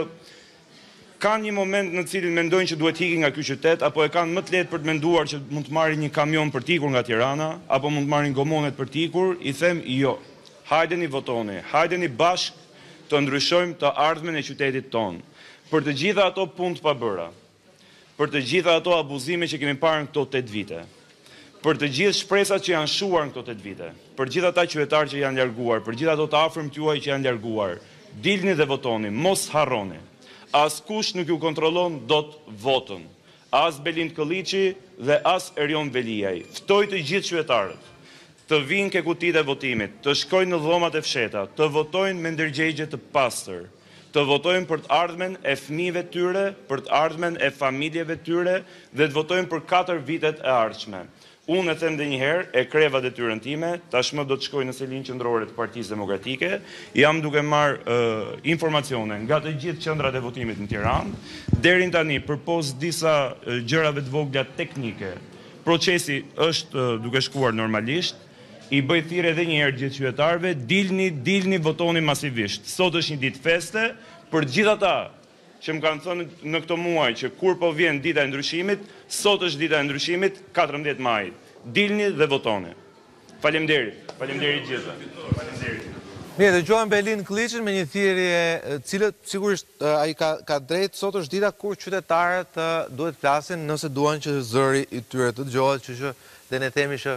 Kanë një moment në të cilin mendojnë që duhet të ikin nga ky qytet, apo e kanë më të lehtë për të menduar që mund të marrin një kamion për të ikur nga Tirana, apo mund të marrin gomonet për të ikur, i them jo. Hajdeni votoni, hajdeni bashkë të ndryshojmë të ardhmen e qytetit tonë. Për të gjitha ato punë të pabëra, për të gjitha ato abuzime që kemi parë në këto tetë vite. Për të gjithë shpresat që janë shuar në këto tetë vite, për gjithë ata qytetarë që janë larguar, për gjithë ato të afërmit juaj që janë larguar, dilni dhe votoni, mos harroni. Askush nuk ju kontrollon dot votën. As Belind Këlliçi dhe as Erion Veliaj. Ftoj të gjithë qytetarët të vijnë ke kutitë e votimit, të shkojnë në dhomat e fshehta, të votojnë me ndërgjegje të pastër. të votojnë për të ardhmen e fëmijëve të tyre, për të ardhmen e familjeve të tyre dhe të votojnë për katër vitet e ardhshme. Unë e them dhe një herë, e kreva detyrën time, tashmë do të shkoj në selinë qendrore të Partisë Demokratike, jam duke marrë informacione nga të gjithë qendrat e votimit në Tiranë, deri tani përpos disa gjërave të vogla teknike, procesi është duke shkuar normalisht. I bëj thirrje edhe një herë gjithë qytetarëve, dilni, dilni, votoni masivisht. Sot është një ditë feste për gjithë ata që më kanë thënë në këto muaj që kur po vjen dita e ndryshimit, sot është dita e ndryshimit, katërmbëdhjetë maji. Dilni dhe votoni. Faleminderit. Faleminderit gjithëve. Faleminderit. Mirë, dëgjuam Belind Këlliçin me një thirrje të cilët sigurisht ai ka të drejtë, sot është dita kur qytetarët duhet të flasin nëse duan që zëri i tyre të dëgjohet, kështu që dhe ne themi që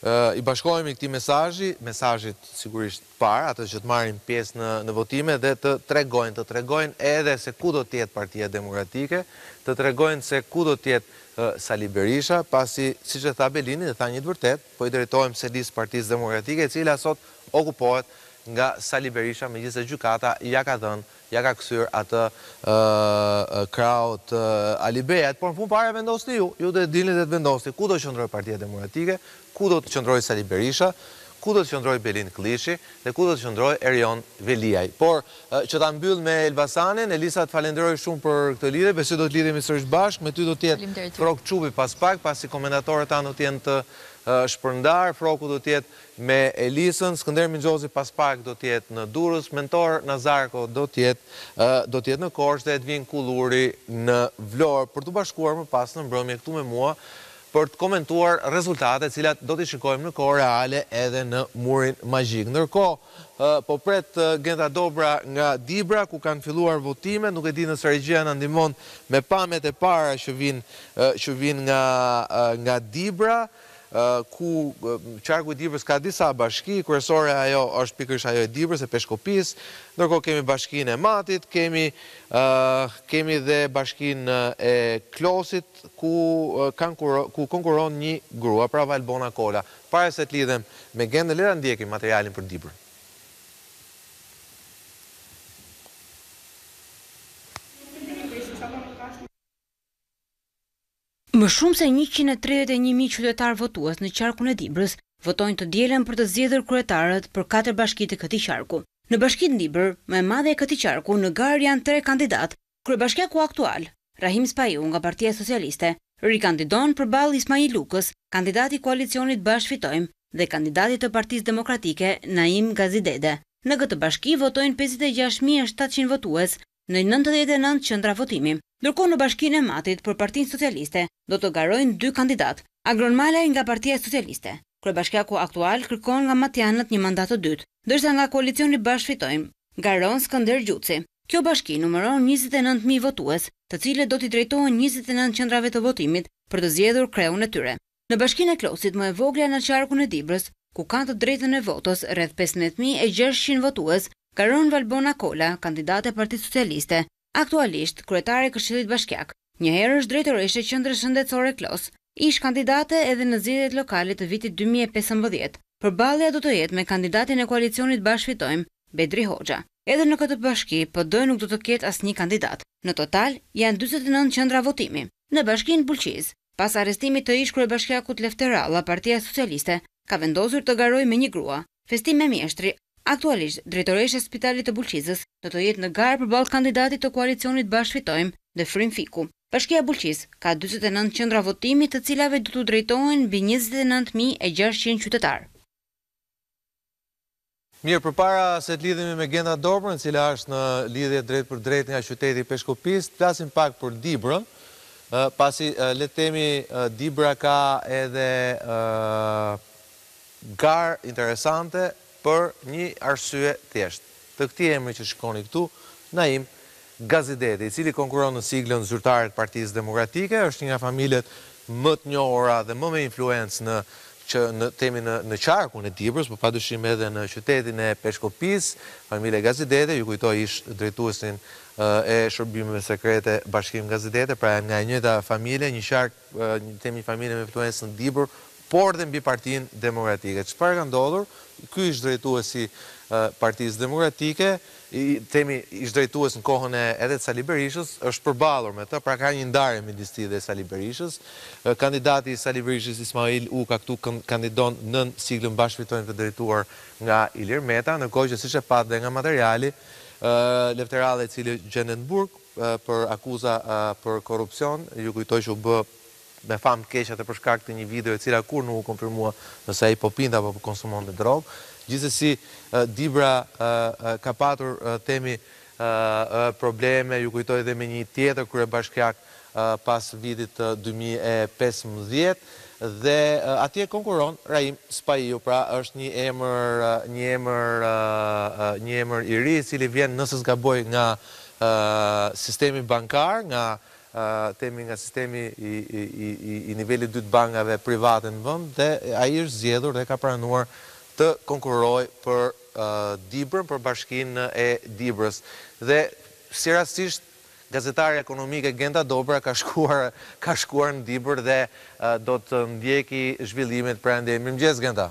I bashkohemi këtij mesazhi, mesazhit sigurisht të parë, atë që të marrin pjesë në në votime dhe të tregojnë, të tregojnë edhe se ku do të jetë Partia Demokratike, të tregojnë se ku do të jetë Sali Berisha, pasi siç e tha Belindi dhe tha një të vërtetë, po i drejtohem selisë Partisë Demokratike e cila sot okupohet nga Sali Berisha megjithëse gjykata ia ka dhënë ja ka kthyer atë krahut Alibeaj, por në fund fare e vendosni ju, ju do të dilni dhe të vendosni ku do të qëndrojë Partia Demokratike, ku do të qëndrojë Sali Berisha, ku do të qëndrojë Belind Këlliçi dhe ku do të qëndrojë Erion Veliaj. Por, që ta mbyll me Elbasanin, Elisa të falenderoj shumë për këtë lidhje, besoj do të lidhemi sërish bashkë, me ty do të jetë Frok Çupi pas pak, pasi komentatorët tanë do të jenë të shpërndarë, Froku do të jetë Me Elisën, Skënder Minxhozi pas pak do të jetë në Durrës, Mentor Nazarko do të jetë në Korçë dhe Edvin Kulluri në Vlorë për t'u bashkuar më pas në mbrëmje këtu me mua për të komentuar rezultatet të cilat do t'i shikojmë në kohë reale edhe në Murin Magjik. Ndërkohë, po pret Genta Dobra nga Dibra ku kanë filluar votimet, nuk e di nëse regjia na ndihmon me pamjet e para që vijnë nga Dibra. ku qarku i Dibrës ka disa bashki, kryesore ajo është pikërisht ajo e Dibrës, e Peshkopisë, ndërkohë kemi bashkinë e Matit, kemi kemi dhe bashkinë e Klosit, ku ku konkuron një grua, pra Valbona Kola. Para se të lidhem me Gentën, le ta ndjekim materialin për Dibrën. Më shumë se njëqind e tridhjetë e një mijë qytetarë votues në qarkun e Dibrës votojnë të dielën për të zgjedhur kryetarët për katër bashki të këtij qarku. Në bashkinë Dibër, më e madhe e këtij qarku, në garë janë tre kandidatë. Kryebashkiaku aktual, Rrahim Spahiu nga Partia Socialiste, rikandidon përballë Ismail Ukës, kandidat i koalicionit Bashkë Fitojmë dhe kandidatit të Partisë Demokratike, Naim Gazidede. Në këtë bashki votojnë pesëdhjetë e gjashtë mijë e shtatëqind votues në nëntëdhjetë e nëntë qendra votimi. Ndërkohë në Bashkinë e Matit për Partinë Socialiste do të garojnë dy kandidatë. Agron Malaj nga Partia Socialiste, kryebashkiaku aktual kërkon nga matjanët një mandat të dytë, ndërsa nga koalicioni Bashkë Fitojmë garon Skënder Gjuci. Kjo bashki numëron njëzet e nëntë mijë votues, të cilët do t'i drejtohen njëzet e nëntë qendrave të votimit për të zgjedhur kreun e tyre. Në bashkinë e Klosit, më e vogla në qarkun e Dibrës, ku kanë të drejtën e votës rreth pesëmbëdhjetë mijë e gjashtëqind votues, garon Valbona Kola, kandidate e Partisë Socialiste, aktualisht, kryetare e Këshillit Bashkiak, njëherësh drejtoreshë e Qendrës Shëndetësore Klos, ish-kandidate edhe në zgjedhjet lokale të vitit dy mijë e pesëmbëdhjetë. Përballja do të jetë me kandidatin e koalicionit Bashkë Fitojmë, Bedri Hoxha. Edhe në këtë bashki, PD nuk do të ketë asnjë kandidat. Në total, janë dyzet e nëntë qendra votimi. Në bashkinë Bulqizë. Pas arrestimit të ish-kryebashkiakut Lefter Alla, Partia Socialiste ka vendosur të garojë me një grua. Festime Mjeshtri, aktualisht drejtoreshë e Spitalit të Bulqizës, do të jetë në garë përballë kandidatit të koalicionit Bashkë Fitojmë, Defrim Fiku. Bashkia e Bulqizë ka dyzet e nëntë qendra votimi të cilave do t'u drejtohen mbi njëzet e nëntë mijë e gjashtëqind qytetarë. Mirë, përpara se të lidhemi me Genda Dobrën, e cila është në lidhje drejtpërdrejtë nga qyteti i Peshkopisë, të flasim pak për Dibrën, pasi le të themi Dibra ka edhe garë interesante për një arsye të thjeshtë. Të këtij emri që shikoni këtu, Naim, Gazidede, i cili konkurron në siglën zyrtare të Partisë Demokratike, është një nga familjet më të njohura dhe më me influencë në që në themi në në qarkun e Dibrës, por padyshim edhe në qytetin e Peshkopisë. Familja Gazidede, ju kujtoj ish drejtuesin e shërbimeve sekrete Bashkim Gazidede, pra janë nga e njëjta familje, një qark Një, themi, familje me influencë në Dibër, por dhe mbi Partinë Demokratike. Çfarë ka ndodhur? Ky ish-drejtues i Partisë Demokratike, themi ish-drejtues në kohën e edhe të Sali Berishës, është përballur me të, pra ka një ndarje midis tij dhe Sali Berishës. Kandidati i Sali Berishës, Ismail Uka këtu kandidon nën siglën Bashkë Fitojmë të drejtuar nga Ilir Meta, ndërkohë që siç e patë dhe nga materiali, Lefter Alla i cili gjendet në burg, për akuza për korrupsion. Ju kujtoj që u bë me famë të keqe ai për shkak të një video e cila kurrë nuk u konfirmua nëse ai po pinte apo po konsumonte drogë. Gjithsesi Dibra ka patur, të themi, probleme, ju kujtoj dhe me një tjetër kryebashkiak pas vitit dy mijë e pesëmbëdhjetë dhe atje konkuron Rahim Spahiu, pra është një emër një emër një emër i ri i cili vjen nëse s'gaboj nga Sistemi bankar nga të themi nga sistemi i i i nivelit dytë bankave private në vend dhe ai është zgjedhur dhe ka pranuar të konkurrojë për Dibrën, për bashkinë e Dibrës. Dhe s'i rastisht gazetarja ekonomike Genta Dobra ka shkuar ka shkuar në Dibër dhe do të ndjekë zhvillimet prej andej. Mirëmëngjes Genta.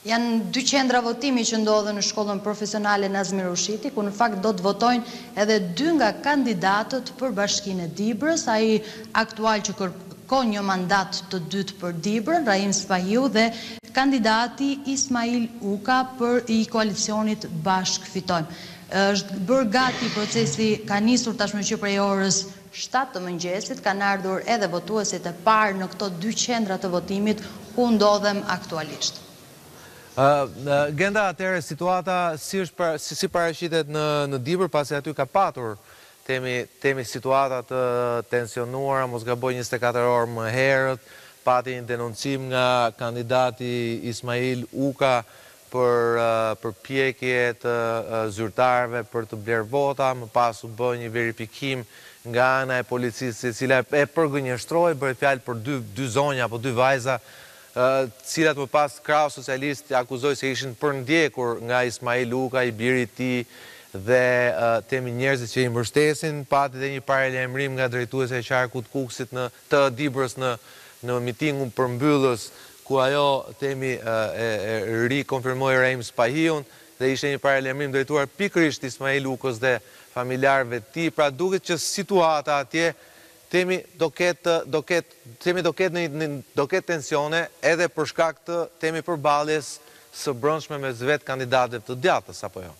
Janë dy qendra votimi që ndodhen në shkollën profesionale Nazmi Rushiti, ku në fakt do të votojnë edhe dy nga kandidatët për bashkinë e Dibrës, ai aktual që kërkon një mandat të dytë për Dibrën, Rahim Spahiu dhe kandidati Ismail Uka për i koalicionit Bashkë Fitojmë. Është bërë gati procesi, ka nisur tashmë që prej orës shtatë të mëngjesit kanë ardhur edhe votuesit e parë në këto dy qendra të votimit ku ndodhem aktualisht. Genta, atëherë situata si është pra, si paraqitet në në Dibër, pasi aty ka patur të themi të themi situata të tensionuara, mos gaboj njëzet e katër orë më herët pati një denoncim nga kandidati Ismail Uka për përpjekje të zyrtarëve për të blerë vota, më pas u bë një verifikim nga ana e policisë e cila e përgënjeshtroi, bëhej fjalë për dy dy zonja apo dy vajza, të cilat më pas krahu socialist akuzoi se ishin përndjekur nga Ismail Uka, i biri i tij dhe të themi njerëzit që i mbështesin, pati dhe një paralajmërim nga drejtuesja e qarkut Kukësit në të Dibrës në Në mitingun përmbyllës ku ajo të themi e rikonfirmoi Rahim Spahiun dhe ishte një paralajmërim drejtuar pikërisht Ismail Ukës dhe familjarëve të tij, pra duket që situata atje të themi do ketë do ketë të themi do ketë në do ketë tensione edhe për shkak të themi përballjes së brendshme mes vetë kandidatëve të djathtës apo jo?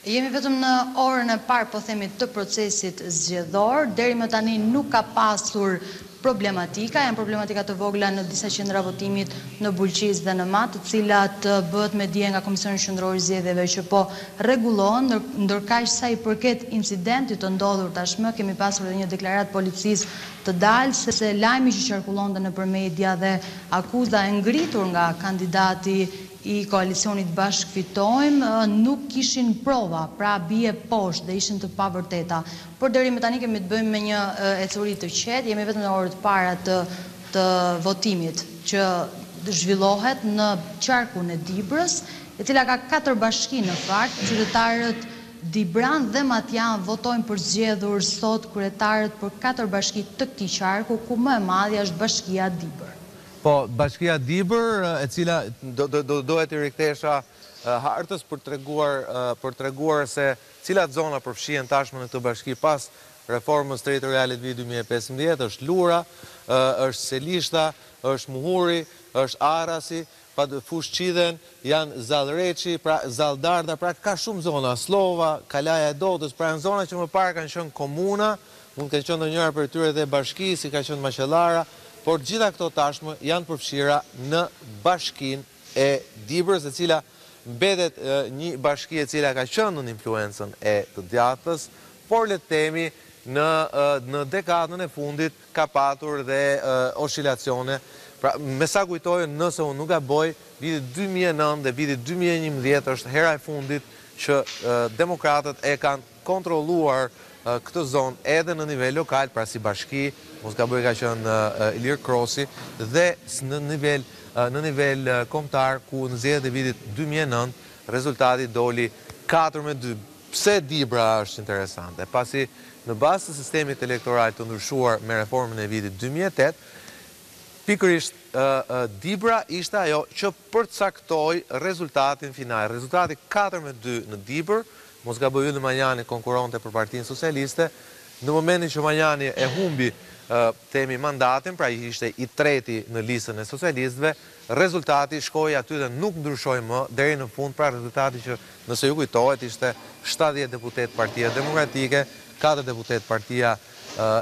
Jemi vetëm në orën e parë po themi të procesit zgjedhor. Deri më tani nuk ka pasur problematika, janë problematika të vogla në disa qendra votimit në Bulqizë dhe në Mat, të cilat bëhet me dije nga Komisioni Qendror i Zgjedhjeve që po rregullohen, ndër, ndërkaq sa i përket incidentit të ndodhur tashmë kemi pasur edhe një deklaratë policisë të dalë sepse lajmi që qarkullonte nëpër media dhe Akuza e ngritur nga kandidati i koalicionit Bashkë Fitojmë nuk ishin prova, pra bie poshtë dhe ishin të pavërteta. Por deri më tani kemi të bëjmë me një ecuri të qetë, jemi vetëm në orët e para të votimit që zhvillohet në qarkun e Dibrës, e cila ka katër bashki në fakt, qytetarët Dibranë dhe matjanë votojnë për të zgjedhur sot kryetarët për katër bashki të këtij qarku, ku më e madhja është bashkia Dibër. Po, bashkia Dibër, e cila, do doja t'i rikthesha hartës për të treguar, për të treguar se cilat zona përfshihen tashmë në këtë bashki pas reformës territoriale të vitit dy mijë e pesëmbëdhjetë, është Lura, është Selishta, është Muhuri, është Arrasi, Pra Fushë Çidhën janë Zall Reçi, pra Zall Dardha, pra ka shumë zona, Sllova, Kalaja e Dodës, pra janë zona që më parë kanë qenë komuna, mund të kenë qenë ndonjëra prej tyre dhe bashki si ka qenë Maqellara, por të gjitha këto tashmë janë përfshirë në bashkinë e Dibrës e cila mbetet një bashki e cila ka qenë nën influencën e të djathtës, por le të themi në në dekadën e fundit ka patur dhe oshilacione, pra me sa kujtoj nëse unë nuk gaboj viti dy mijë e nëntë dhe viti dy mijë e njëmbëdhjetë është hera e fundit që demokratët e kanë kontrolluar këtë zonë edhe në nivel lokal, pra si bashki, mos gaboj ka qenë Ilir Krosi, dhe në nivel në nivel kombëtar ku në zgjedhjet e vitit dy mijë e nëntë rezultati doli katër me dy. Pse Dibra është interesante? Pasi Në bazë të sistemit elektoral të ndryshuar me reformën e vitit dy mijë e tetë, pikërisht Dibra ishte ajo që përcaktoi rezultatin final. Rezultati katër me dy në Dibër, mos gaboj Ylli Manjani konkurronte për Partinë Socialiste, në momentin që Manjani e humbi, të themi, mandatin, pra ishte i treti në listën e socialistëve, Rezultati shkoi aty dhe nuk ndryshoi më deri në fund, pra rezultati që nëse ju kujtohet ishte shtatëdhjetë deputetë Partia Demokratike, katër deputetë Partia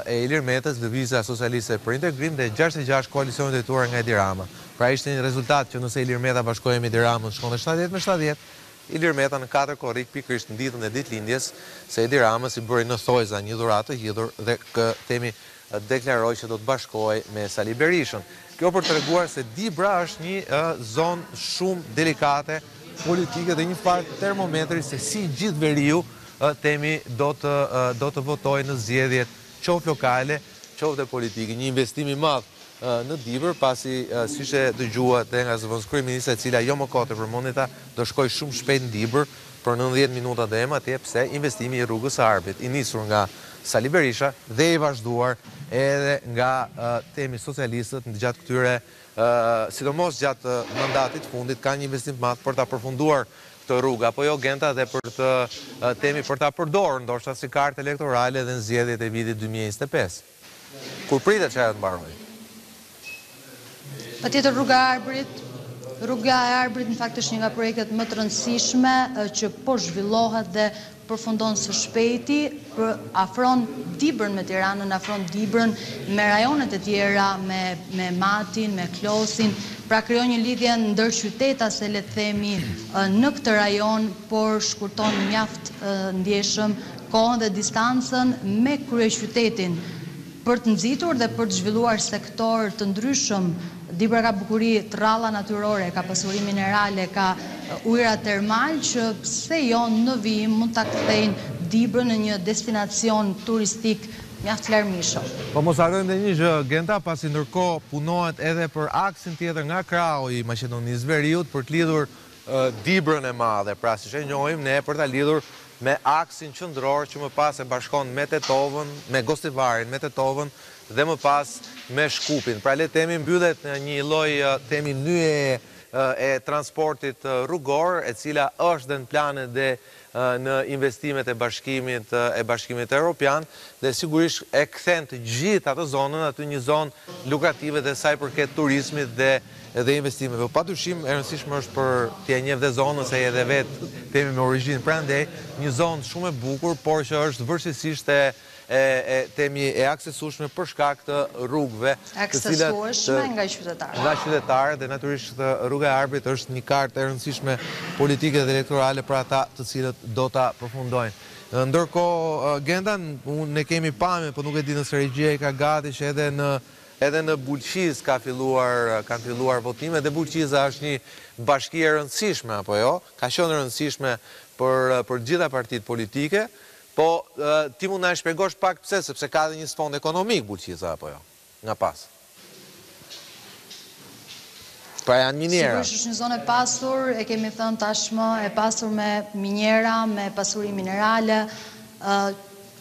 e Ilir Metës, Lëvizja Socialiste për Integrim dhe gjashtëdhjetë e gjashtë koalicioni i drejtuar nga Edi Rama. Pra ishte një rezultat që nëse Ilir Meta bashkohej me Edi Ramën shkonte shtatëdhjetë me shtatëdhjetë. Ilir Meta në katër korrik pikërisht në ditën e ditëlindjes së Edi Ramës i bëri në thonjëza një dhuratë të hidhur dhe të themi deklaroi që do të bashkohej me Sali Berishën. Kjo për të treguar se Dibra është një zonë shumë delikate politike dhe një farë termometri se si i gjithë veriu, të themi, do të do të votojë në zgjedhjet qoftë lokale, qoftë dhe politike. Një investim i madh në Dibër, pasi siç e dëgjuat dhe nga zëvendëskryeministrja e cila jo më kot e përmendi do shkojë shumë shpejt në Dibër, për nëntëdhjetë minuta do jem atje, sepse investimi i Rrugës së Arbrit, i nisur nga Sali Berisha dhe i vazhduar edhe nga themi socialistët gjatë këtyre sidomos gjatë mandatit të fundit ka një investim të madh për ta përfunduar këtë rrugë apo jo Genta dhe për të themi për ta përdorur ndoshta si kartë elektorale edhe në zgjedhjet e vitit dy mijë e njëzet e pesë. Kur pritet që ajo të mbarojë? Patjetër Rruga e Arbrit. Rruga e Arbrit në fakt është një nga projektet më të rëndësishme që po zhvillohet dhe përfundon së shpejti, afron Dibrën me Tiranën, afron Dibrën me rajonet e tjera, me me Matin, me Klosin, pra krijon një lidhje ndërqytetase le të themi në këtë rajon, por shkurton mjaft ndjeshëm kohën dhe distancën me kryeqytetin për të nxitur dhe për të zhvilluar sektorë të ndryshëm. Dibra ka bukuri të rralla natyrore, ka pasuri minerale, ka ujëra termalë që pse jo në vijim mund ta kthejnë Dibrën në një destinacion turistik mjaft larmishëm. Po mos harrojmë dhe një gjë, Genta, pasi ndërkohë punohet edhe për aksin tjetër nga krahu i Maqedonisë së Veriut për të lidhur Dibrën e Madhe, pra siç e njohim ne për ta lidhur me aksin qendror që më pas e bashkon me Tetovën, me Gostivarin, me Tetovën dhe më pas me Shkupin. Pra le të themi mbyllet një lloj themi nyje e transportit rrugor, e cila është dhe në planet dhe në investimet e Bashkimit e Bashkimit Europian dhe sigurisht e kthen të gjithë atë zonën aty një zonë lukrative dhe sa i përket turizmit dhe dhe investimeve. Po padyshim e rëndësishme është për ti e njeh dhe zonën se edhe vetë jemi me origjinë prandej një zonë shumë e bukur, por që është vërtetësisht e e themi e aksesueshme për shkak të rrugëve të cilat aksesueshme nga qytetarët nga qytetarët dhe natyrisht që rruga e Arbrit është një kartë e rëndësishme politike dhe elektorale për ata të cilët do ta përfundojnë ndërkohë Genta ne kemi pamje po nuk e di nëse regjia i ka gati që edhe në edhe në Bulqizë ka filluar kanë filluar votimet dhe Bulqiza është një bashki e rëndësishme apo jo ka qenë e rëndësishme për për të gjitha partitë politike Po, ti mund na e shpjegosh pak pse, sepse ka edhe një sfond ekonomik Bulqiza apo jo? Nga pas. Pra janë miniera. Sigurisht është një zonë e pasur, e kemi thënë tashmë, e pasur me miniera, me pasuri minerale,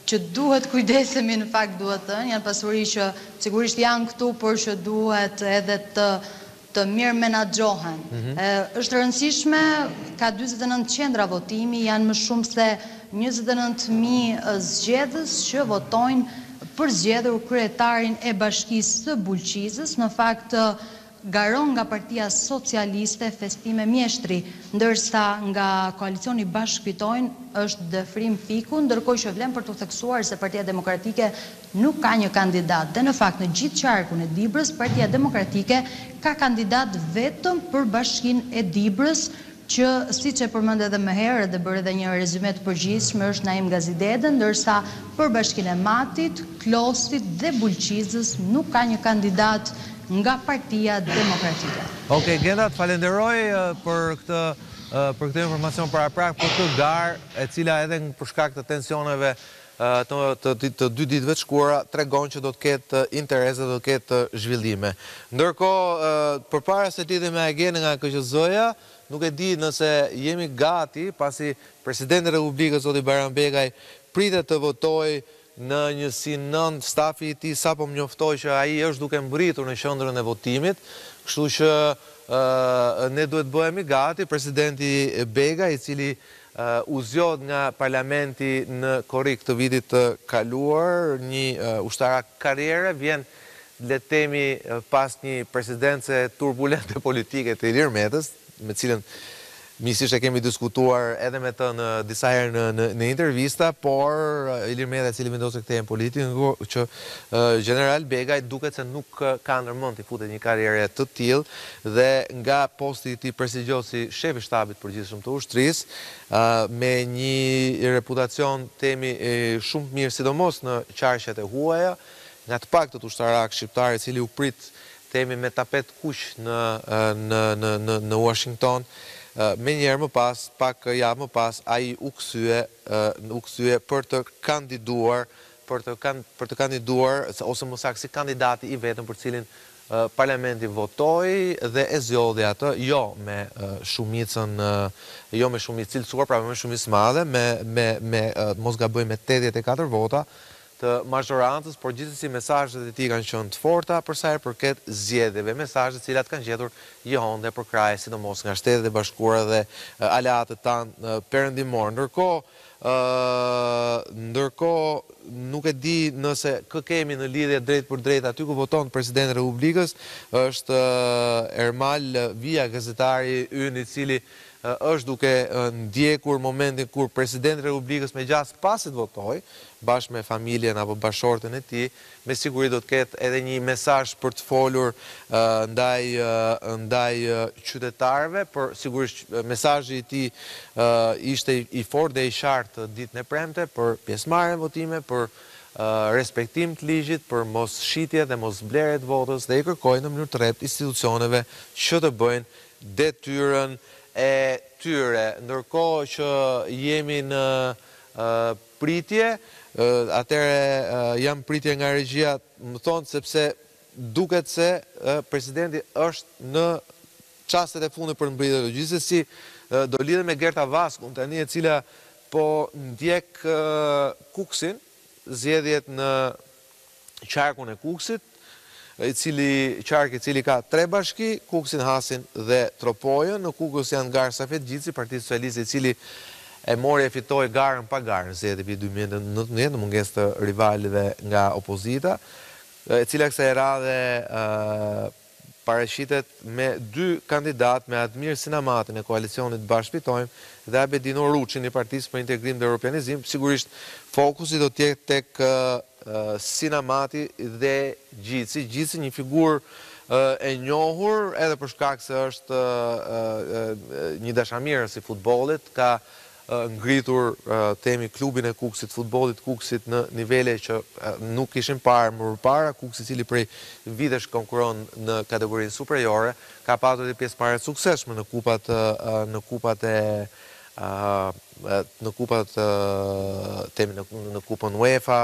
që duhet kujdesemi në fakt duhet thënë, janë pasuri që sigurisht janë këtu, por që duhet edhe të të mirë menaxhohen. Është e rëndësishme, ka njëzet e nëntë qendra votimi, janë më shumë se njëzet e nëntë mijë zgjedhës që votojnë për zgjedhur kryetarin e Bashkisë së Bulqizës, në fakt garon nga Partia Socialiste Festime Mjeshtri, ndërsa nga koalicioni Bashkë Fitojnë është Defrim Fiku, ndërkohë që vlen për t'u theksuar se Partia Demokratike Nuk ka një kandidat dhe në fakt në gjithë qarkun e Dibrës Partia Demokratike ka kandidat vetëm për bashkinë e Dibrës që siç e përmende edhe më herët dhe bëre edhe një rezyme të përgjithshme është Naim Gazidede ndërsa për bashkinë e Matit, Klostit dhe Bulqizës nuk ka një kandidat nga Partia Demokratike. Okej Genda të falënderoj për këtë për këtë informacion paraprak për këtë garë e cila edhe për shkak të tensioneve të dy ditëve të shkuara tregon që do të ketë interes dhe do të ketë zhvillime. Ndërkohë, përpara se të lidhemi me Agenë nga KQZ-ja, nuk e di nëse jemi gati, pasi Presidenti i Republikës, zoti Bajram Begaj, pritet të votojë në njësinë nëntë, stafi i tij sapo më njoftoi që ai është duke mbërritur në qendrën e votimit, kështu që ne duhet të bëhemi gati, Presidenti Begaj, i cili U zgjodh nga parlamenti në korrik të vitit të kaluar një ushtarak karriere, vjen le të themi pas një presidence turbulente politike të Ilir Metës, me të cilën miqësisht e kemi diskutuar edhe me të në disa herë në në intervista, por Ilir Meta i cili vendosi të kthehet në politikë, ndërkohë që Gjeneral Begaj duket se nuk ka ndërmend t'i futet një karriere të tillë. dhe nga posti i tij prestigjioz si Shefi i Shtabit të Përgjithshëm të Ushtrisë, me një reputacion themi shumë të mirë sidomos në qarqet e huaja, nga të paktët ushtarakë shqiptarë i cili u prit themi me tapet të kuq në në Uashington, menjëherë më pas, pak javë më pas, ai u kthye për të kandiduar për të për të kandiduar ose më saktë si kandidati i vetëm për të cilin Parlamenti votoi dhe e zgjodhi atë jo me shumicën jo me shumicë cilësuar, pra me shumicë të madhe, me me me të mos gaboj me tetëdhjetë e katër vota të mazhorancës, por gjithsesi mesazhet e tij kanë qenë të forta për sa i përket zgjedhjeve, mesazhe të cilat kanë gjetur jehonë dhe përkrahje sidomos nga Shtetet e Bashkuara dhe aleatët tanë perëndimorë. Ndërkohë, Ndërkohë, nuk e di nëse kë kemi në lidhje drejtpërdrejt aty ku voton Presidenti i Republikës, është Ermal Vija, gazetari ynë i cili është duke ndjekur momentin kur Presidenti i Republikës me gjasë pasi të votojë, bashkë me familjen apo bashkëshorten e tij, me siguri do të ketë edhe një mesazh për të folur ndaj ndaj qytetarëve, por sigurisht mesazhi i tij ishte i fortë dhe i qartë ditën e premte për pjesëmarrje në votime, për respektim të ligjit, për mos shitje dhe mos blerje të votës dhe i kërkoi në mënyrë të rreptë institucioneve që të bëjnë detyrën e tyre. Ndërkohë që jemi në pritje, atëherë jam pritje nga regjia më thonë sepse duket se presidenti është në çastet e fundit për të mbërritur atje. Gjithsesi, do lidhem me Gerta Vaskun tani e cila po ndjek Kukësin, zgjedhjet në qarkun e Kukësit, i cili qark i cili ka tre bashki, Kukësin, Hasin dhe Tropojën. Në Kukës janë në garë Safet Gjici, Partia Socialiste, i cili e mori e fitoi garën pa garë në zgjedhjet e vitit dy mijë e nëntëmbëdhjetë në mungesë të rivalëve nga opozita, e cila kësaj radhe paraqitet me dy kandidatë me Admir Sinamatin e koalicionit Bashkë Fitojmë dhe Abedin Oruçin i Partisë për Integrim dhe Europianizim, sigurisht fokusi do të jetë tek Sinamati dhe Gjici, Gjici një figurë e njohur edhe për shkak se është një dashamirës i futbollit, ka ngritur temi klubin e Kukësit, futbollit të Kukësit në nivele që nuk ishin parë më përpara, Kukësi i cili prej vitesh konkuron në kategorinë superiore, ka patur edhe pjesëmarrje të suksesshme në kupat në kupat e në kupat temi në kupën UEFA,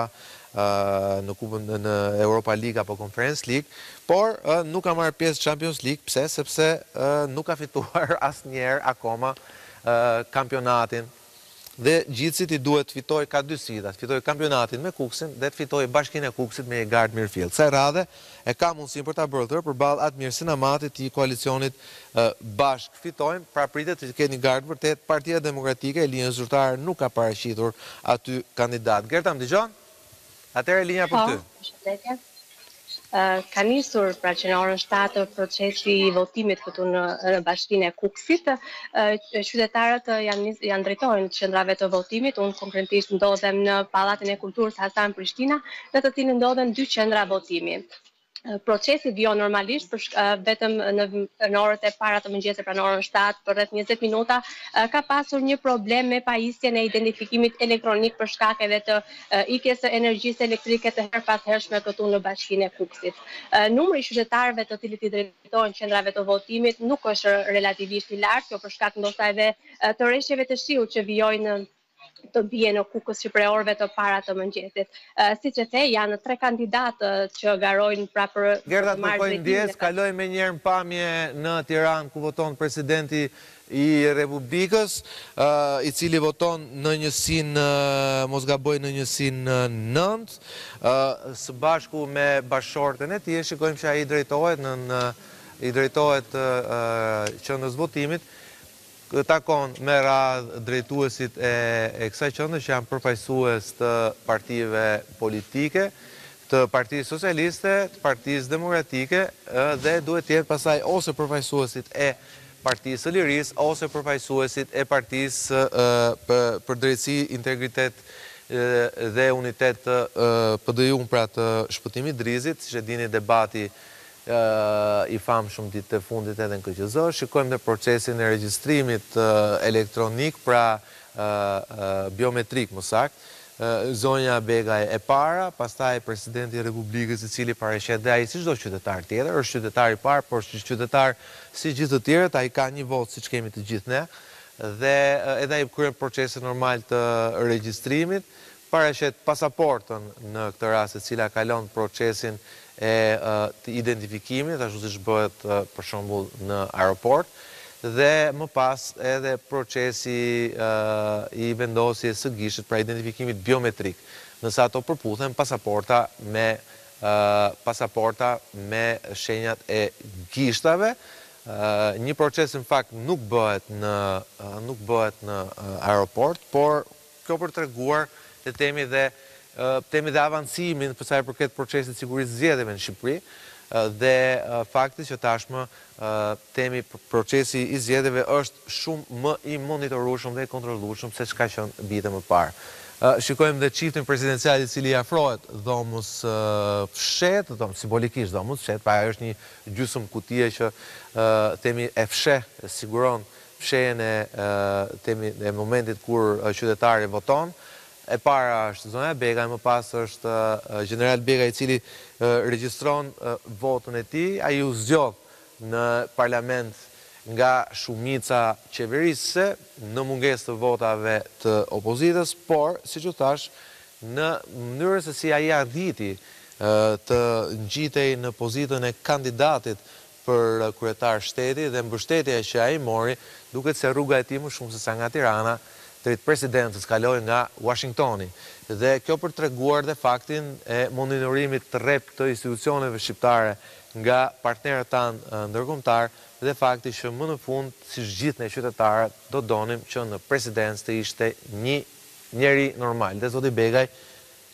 në Europa League apo Conference League, por nuk ka marrë pjesë Champions League, pse? Sepse nuk ka fituar asnjëherë akoma kampionatin dhe Gjicit i duhet të fitojë ka dy sfida, të fitojë kampionatin me Kukësin dhe të fitojë Bashkinë e Kukësit me një garë të mirëfilltë. Kësaj radhe e ka mundësinë për ta bërë këtë përballë Admir Sinamatit të koalicionit Bashkë Fitojmë, pra pritet që të ketë një garë të vërtetë, Partia Demokratike e Linjës Zyrtare nuk ka paraqitur aty kandidatë. Gerta, më dëgjon? Atëherë linja për ty. Po, përshëndetje. Ka nisur pra që në orën 7 procesi i votimit këtu në në bashkinë e Kukësit. Qytetarët janë i drejtohen qendrave të votimit. Unë konkretisht ndodhem në Pallatin e Kulturës Hasan Prishtina, në të cilin ndodhen dy qendra votimi. Procesi vijon normalisht për shk... vetëm në në orët e para të mëngjesit, pra në orën 7 për rreth 20 minuta, ka pasur një problem me pajisjen e identifikimit elektronik për shkak edhe të ikjes së energjisë elektrike të herëpashershme këtu në Bashkinë e Kukësit. Numri i qytetarëve të cilët i drejtohen qendrave të votimit nuk është relativisht i lartë, kjo për shkak ndoshta edhe të reshjeve të shiut që vijojnë të bie në Kukës që prej orëve të para të mëngjesit. Siç e the, janë tre kandidatë që garojnë pra për të marrë drejtimin e Gerta të kërkoj ndjesë, kalojmë menjëherë në pamje në Tiranë ku voton presidenti i Republikës, i cili voton në njësinë, mos gaboj, në njësinë nëntë, së bashku me bashkëshorten e tij, e shikojmë që ai i drejtohet nën i drejtohet qendrës votimit, takon me radhë drejtuesit e kësaj qendre që janë përfaqësues të partive politike, të Partisë Socialiste, të Partisë Demokratike dhe duhet të jetë pastaj ose përfaqësuesit e Partisë së Lirisë ose përfaqësuesit e Partisë për Drejtësi, Integritet dhe Unitet, PDIU-në, pra të Shpëtim Idrizit, siç e dini debati i famshëm ditët e fundit edhe në KQZ. Shikojmë dhe procesin e regjistrimit elektronik, pra biometrik më saktë. Zonja Begaj e para, pastaj Presidenti i Republikës i cili paraqitet dhe ai si çdo qytetar tjetër, është qytetar i parë, por është qytetar si gjithë të tjerët, ai ka një votë siç kemi të gjithë ne dhe edhe ai kryen procesin normal të regjistrimit, Paraqet pasaportën në këtë rast e cila kalon procesin e të identifikimit ashtu siç bëhet për shembull në aeroport dhe më pas edhe procesi i vendosjes së gishtit pra identifikimit biometrik nëse ato përputhen pasaporta me pasaporta me shenjat e gishtave një proces që në fakt nuk bëhet në nuk bëhet në aeroport por Kjo për të treguar, të themi dhe, të themi dhe avancimin për sa i përket procesit të sigurisë së zgjedhjeve në Shqipëri dhe faktin që tashmë, të themi, procesi i zgjedhjeve është shumë më i monitorueshëm dhe i kontrollueshëm seç ka qenë vite më parë. Shikojmë dhe çiftin presidencial i cili i afrohet Dhomës së Fshehtë, dhomës, simbolikisht Dhomës së Fshehtë, pra ajo është një gjysmë kutie që, të themi, e fsheh, siguron fshehjen të themi e momentit kur qytetari voton, e para është zonja Begaj e më pas është gjeneral Begaj i cili regjistron votën e tij, ai u zgjodh në parlament nga shumica qeverisëse në mungesë të votave të opozitës, por siç ju thashë në mënyrën se si ai arriti të ngjitej në pozitën e kandidatit për kryetar shteti dhe mbështetja që ai mori, duket se rruga e tij më shumë se sa nga Tirana drejt presidencës kaloi nga Uashingtoni. Dhe kjo për të treguar dhe faktin e monitorimit të rreptë të institucioneve shqiptare nga partnerët tanë ndërkombëtarë dhe fakti që më në fund siç gjithë ne qytetarët do donim që në presidencë të ishte një njeri normal dhe zoti Begaj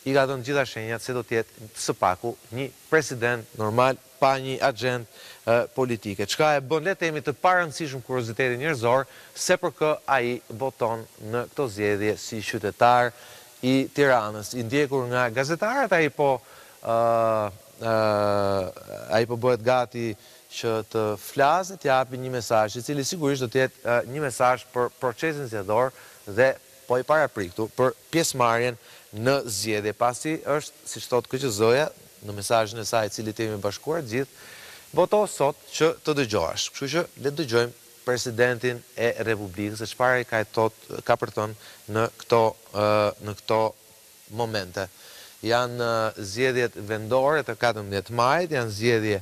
i ka dhënë gjitha shenjat se do të jetë së paku një president normal pa një axhendë politike. Çka e bën, le të themi, të parëndësishëm kuriozitetin njerëzor se për kë ai voton në këto zgjedhje si qytetar i Tiranës. I ndjekur nga gazetarët, ai po po bëhet gati që të flasë, të japi një mesazh, i cili sigurisht do të jetë një mesazh për procesin zgjedhor dhe po i parapriktu për pjesëmarrjen në zgjedhje, pasi është, siç thotë KQZ-ja, në mesazhin e saj të cilit i jemi bashkuar të gjithë, voto sot që të dëgjohesh. Kështu që le të dëgjojmë Presidentin e Republikës se çfarë ka, ka për të thënë në këto në këto momente. Janë zgjedhjet vendore të katërmbëdhjetë majit, janë zgjedhje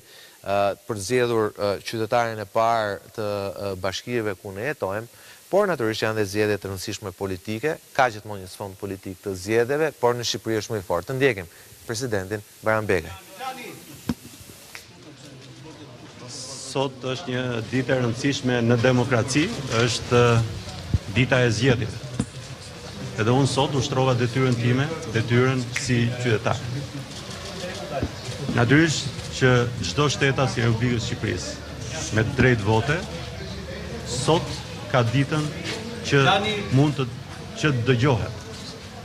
për të zgjedhur qytetarin e parë të bashkive ku ne jetojmë, por natyrisht janë dhe zgjedhje të rëndësishme politike, ka gjithmonë një sfond politik të zgjedhjeve, por në Shqipëri është më i fortë. Të ndjekim. presidentin Bajram Begaj. Sot është një ditë e rëndësishme në demokraci, është dita e zgjedhjeve. Edhe unë sot ushtrova detyrën time, detyrën si qytetar. Natyrisht që çdo shtetas i Republikës së Shqipërisë me të drejtë vote sot ka ditën që mund të që të dëgjohet.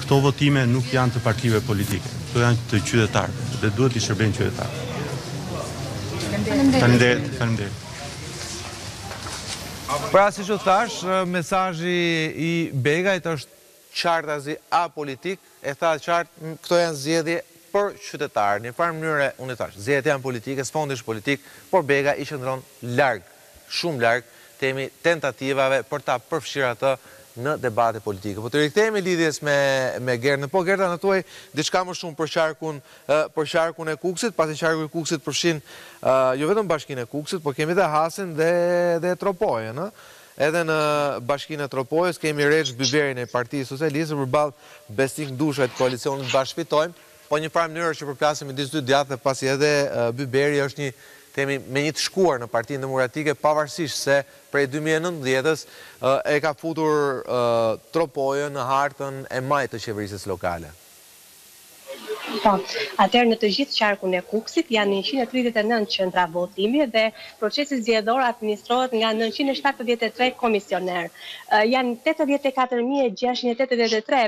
Këto votime nuk janë të partive politike, këto janë të qytetarëve dhe duhet t'i shërbejnë qytetarëve. Faleminderit, faleminderit. Pra siç thashë, mesazhi i Begajt është qartazi apolitik, e tha qartë, këto janë zgjedhje për qytetarë, një farë mënyre, unë e thashë, zgjedhjet janë politike, sfondi është politik, por Begaj i qëndron larg shumë larg të themi tentativave për ta përfshirë atë në debate politike. Po të rikthehemi lidhjes me me Gerdën. Po Gerda na thuaj diçka më shumë për qarkun për qarkun e Kukësit, pasi qarku i Kukësit përfshin jo vetëm bashkinë e Kukësit, por kemi dhe Hasin dhe dhe Tropojën ë. Edhe në bashkinë e Tropojës kemi Rexhë Byberin e Partisë Socialiste përballë Besnik Dushajt të koalicionit Bashkë Fitojmë, Po një farë mënyre është përplasje midis dy të djathtëve pasi edhe Byberi është një themi me një të shkuar në Partinë Demokratike pavarësisht se prej dy mijë e nëntëmbëdhjetës e ka futur Tropojën në hartën e majtë të qeverisjes lokale. Po, atëherë në të gjithë qarkun e Kukësit janë njëqind e tridhjetë e nëntë qendra votimi dhe procesi zgjedhor administrohet nga nëntëqind e shtatëdhjetë e tre komisionerë. Janë tetëdhjetë e katër mijë e gjashtëqind e tetëdhjetë e tre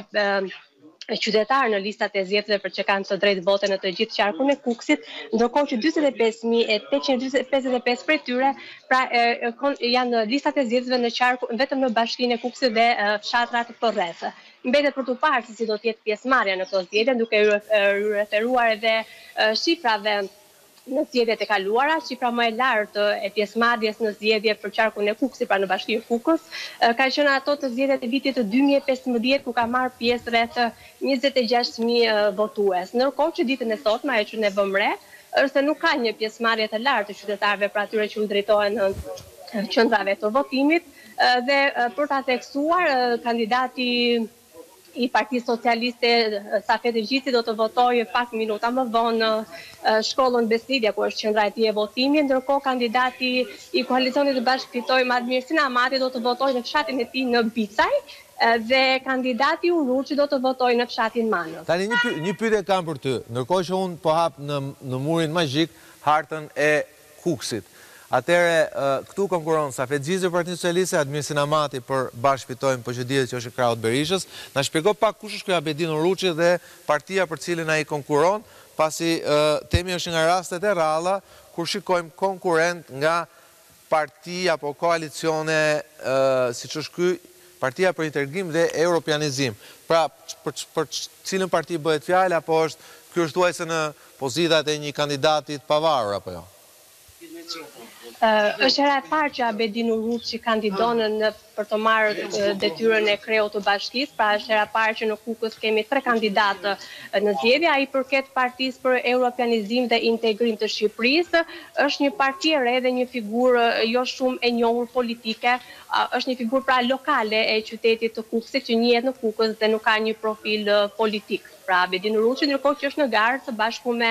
qytetarë në listat e zgjedhësve për që kanë të drejtë vote në të gjithë qarkun e Kukësit, ndërkohë që dyzet e pesë mijë e tetëqind e pesëdhjetë e pesë prej tyre pra janë në listat e zgjedhësve në qarku vetëm në bashkinë e Kukësit dhe fshatrat përreth. Mbetet për t'u parë se si do të jetë pjesëmarrja në këto zgjedhje, duke iu referuar edhe shifrave Në zgjedhjet e kaluara, shifra më e lartë e pjesëmarrjes në zgjedhje për qarkun e Kukësit, pra në bashkinë Kukës, ka qenë ato të zgjedhjet e vitit dy mijë e pesëmbëdhjetë, ku kanë marrë pjesë rreth njëzet e gjashtë mijë votues. Ndërkohë që ditën e sotme, ajo që ne vëmë re është se nuk ka një pjesëmarrje të lartë të qytetarëve, pra atyre që u drejtohen qendrave të votimit dhe për ta theksuar, kandidati i Partisë Socialiste, Safet Gjici do të votojë pak minuta më vonë në shkollën Besëlidhja, ku është qendra e tij e votimit, ndërkohë kandidati i koalicionit Bashkë Fitojmë, Admir Sinamati do të votojë në fshatin e tij në Bicaj dhe kandidati Uruçi do të votojë në fshatin Manës. Tani një pyetje kam për ty, ndërkohë që unë po hap në murin magjik hartën e Kukësit. Atëherë, këtu konkurron Safet Gjici për Partinë Socialiste, Admir Sinamati për Bashkë Fitojmë, por që dihet që është i krahut Berishës. Na shpjego pak kush është ky Abedin Uruçi dhe partia për të cilën ai konkurron, pasi themi është një nga rastet e rralla kur shikojmë konkurrentë nga parti apo koalicione siç është ky Partia për Integrim dhe Europianizim. Pra, për për cilën parti bëhet fjalë apo është ky është thuajse në Pozitat e një kandidati të pavarur apo jo? Është hera e parë që Abedin Uruçi kandidon në për të marrë detyrën e kreut të bashkisë, pra është hera e parë që në Kukës kemi tre kandidatë në zgjedhje. Ai i përket Partisë për Europianizim dhe Integrim të Shqipërisë. Është një parti e re dhe një figurë jo shumë e njohur politike. Është një figurë pra lokale e qytetit të Kukësit që njihet në Kukës dhe nuk ka një profil politik. Pra Abedin Uruçi ndërkohë që është në garë së bashku me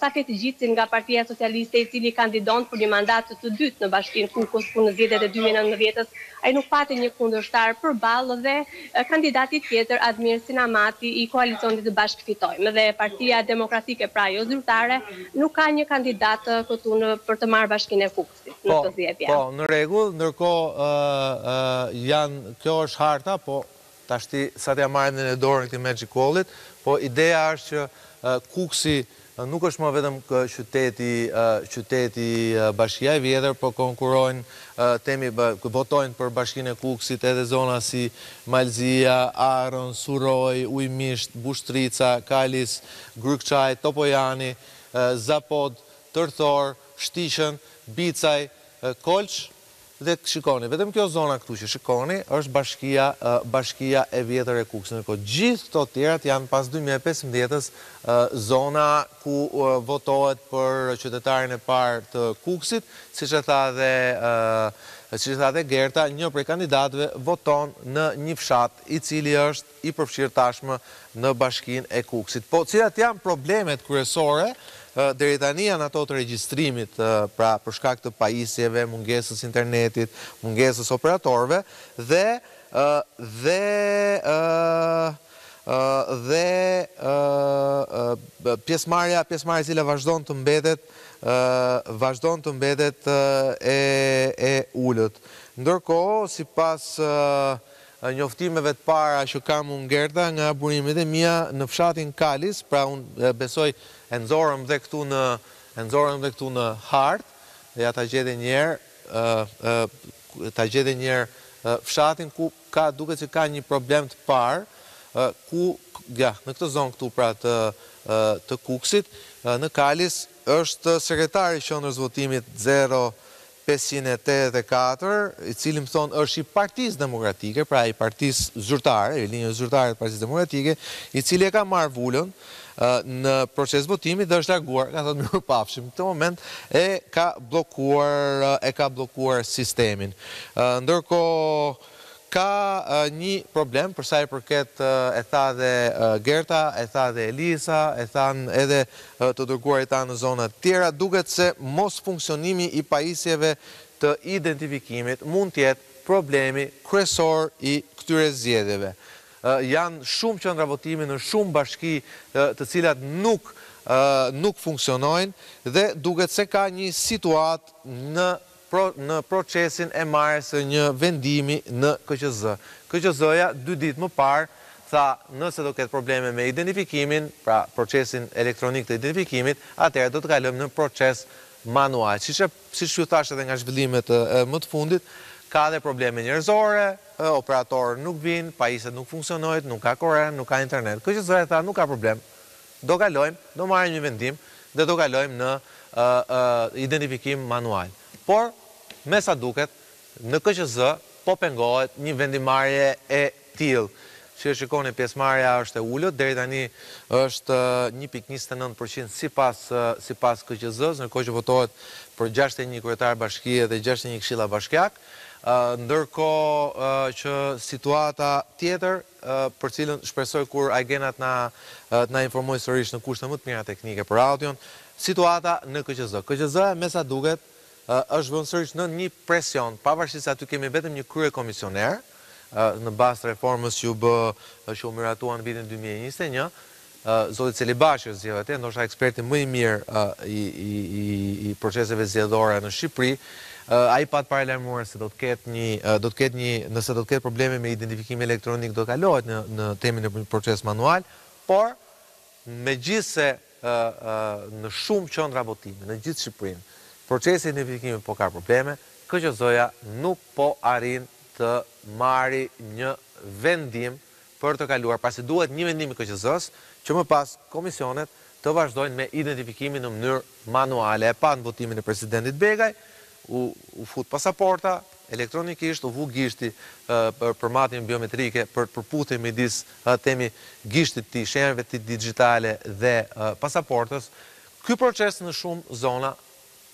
Safet Gjicin nga Partia Socialiste i cili kandidon për një mandat të dytë në Bashkinë Kukës ku në zgjedhjet e dy mijë e nëntëmbëdhjetë-s ai nuk pati një kundërshtar përballë dhe kandidati tjetër Admir Sinamati i koalicionit Bashkë Fitojmë dhe Partia Demokratike pra ajo zyrtare nuk ka një kandidat këtu në për të marrë Bashkinë e Kukësit në këto zgjedhje. Po, po, në rregull, ndërkohë janë kjo është harta, po Tashti sa t'ja marrim dhe ne dorën këtij Magic Wall-it, po ideja është që Kukësi nuk është më vetëm qyteti qyteti Bashkia e Vjetër, po konkurrojnë të themi votojnë për Bashkinë e Kukësit edhe zona si Malzia, Arrën, Surroi, Ujmisht, Bushtrica, Kalis, Grykë-Çajë, Topojani, Zapod, Tërthor, Shtiqën, Bicaj, Kolsh, Dhe shikoni, vetëm kjo zona këtu që shikoni është bashkia ë bashkia e vjetër e Kukësit. Ndërkohë gjithë këto të tjerat janë pas dy mijë e pesëmbëdhjetës ë zona ku votohet për qytetarin e parë të Kukësit, siç e tha dhe ë siç e tha dhe Gerta, një prej kandidatëve voton në një fshat i cili është i përfshirë tashmë në bashkinë e Kukësit. Po cilat janë problemet kryesore? Deri tani janë ato të regjistrimit, pra për shkak të pajisjeve, mungesës së internetit, mungesës së operatorëve dhe dhe dhe pjesëmarrja, pjesëmarrja e cila vazhdon të mbetet vazhdon të mbetet e e ulët. Ndërkohë, sipas njoftimeve të para që kam unë Gerta nga burimet e mia në fshatin Kalis, pra unë besoj e nxorëm dhe këtu në e nxorëm dhe këtu në hartë, ja ta gjej dhe një herë ë ta gjej dhe një herë fshatin ku ka duket se ka një problem të parë ku ja në këtë zonë këtu pra të të Kukësit në Kalis është sekretari i Qendrës së Votimit zero pesëqind e tetëdhjetë e katër, i cili më thonë është i Partisë Demokratike, pra i partisë zyrtare, i linjës zyrtare të Partisë Demokratike, i cili e ka marrë vulën në proces votimi dhe është larguar, ka thënë mirupafshim në këtë moment, e ka bllokuar e ka bllokuar sistemin. Ndërkohë, Ka nji problem për sa i përket e tha dhe Gerta e tha dhe Elisa e thanë edhe të dërguarit tanë në zona të tjera duket se mosfunksionimi i pajisjeve të identifikimit mund të jetë problemi kryesor i këtyre zgjedhjeve janë shumë qendra votimi në shumë bashki të cilat nuk nuk funksionojnë dhe duket se ka nji situatë në pro në procesin e marrjes së një vendimi në KQZ. KQZ-ja dy ditë më parë tha nëse do ketë probleme me identifikimin, pra procesin elektronik të identifikimit, atëherë do të kalojmë në proces manual. Siç e siç ju thashë edhe nga zhvillimet më të fundit, ka edhe probleme njerëzore, ë operatorë nuk vijnë, pajisjet nuk funksionojnë, nuk ka korrent, nuk ka internet. KQZ-ja tha nuk ka problem. Do kalojmë, do marrim një vendim dhe do kalojmë në identifikim manual. Por, me sa duket, në KQZ po pengohet një vendimmarrje e tillë. Si e shikoni, pjesëmarrja është e ulët, deri tani është një pikë njëzet e nëntë për qind sipas sipas KQZ-së, ndërkohë që votohet për gjashtëdhjetë e një kryetarë bashkie dhe gjashtëdhjetë e një këshilla bashkiakë. Ndërkohë që situata tjetër, për të cilën shpresoj kur Aigena të na të na informojë sërish në kushte më të mira teknike për audion, situata në KQZ. KQZ-ja me sa duket është vënë sërish nën një presion, pavarësisht se aty kemi vetëm një kryekomisioner, në bazë të reformës që u bë, që u miratua në vitin dy mijë e njëzet e një, Zoti Celibashi është zgjedhur atje, ndoshta eksperti më i mirë i proceseve zgjedhore në Shqipëri. Ai pat paralajmëruar se do të ketë një, do të ketë një, nëse do të ketë probleme me identifikimin elektronik, do kalohet në në temin e proces manual, por megjithëse në shumë qendra votimi në gjithë Shqipërinë procesi i identifikimit po ka probleme, KQZ-ja nuk po arrin të marri një vendim për të kaluar, pasi duhet një vendim i KQZ-së, që më pas komisionet të vazhdojnë me identifikimin në mënyrë manuale. E pamë votimin e presidentit Begaj, u u fut pasaporta, elektronikisht u vu gishti për për matjen biometrike për përputhjen midis, le të themi, gishtit të tij, shenjave dixhitale dhe pasaportës. Ky proces në shumë zona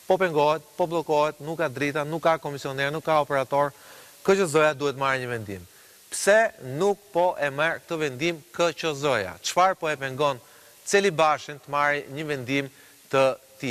po pengohet, po bllokohet, nuk ka drita, nuk ka komisionerë, nuk ka operatorë, KQZ-ja duhet të marrë një vendim. Pse nuk po e merr këtë vendim KQZ-ja? Çfarë po e pengon Celibashin të marri një vendim të tillë?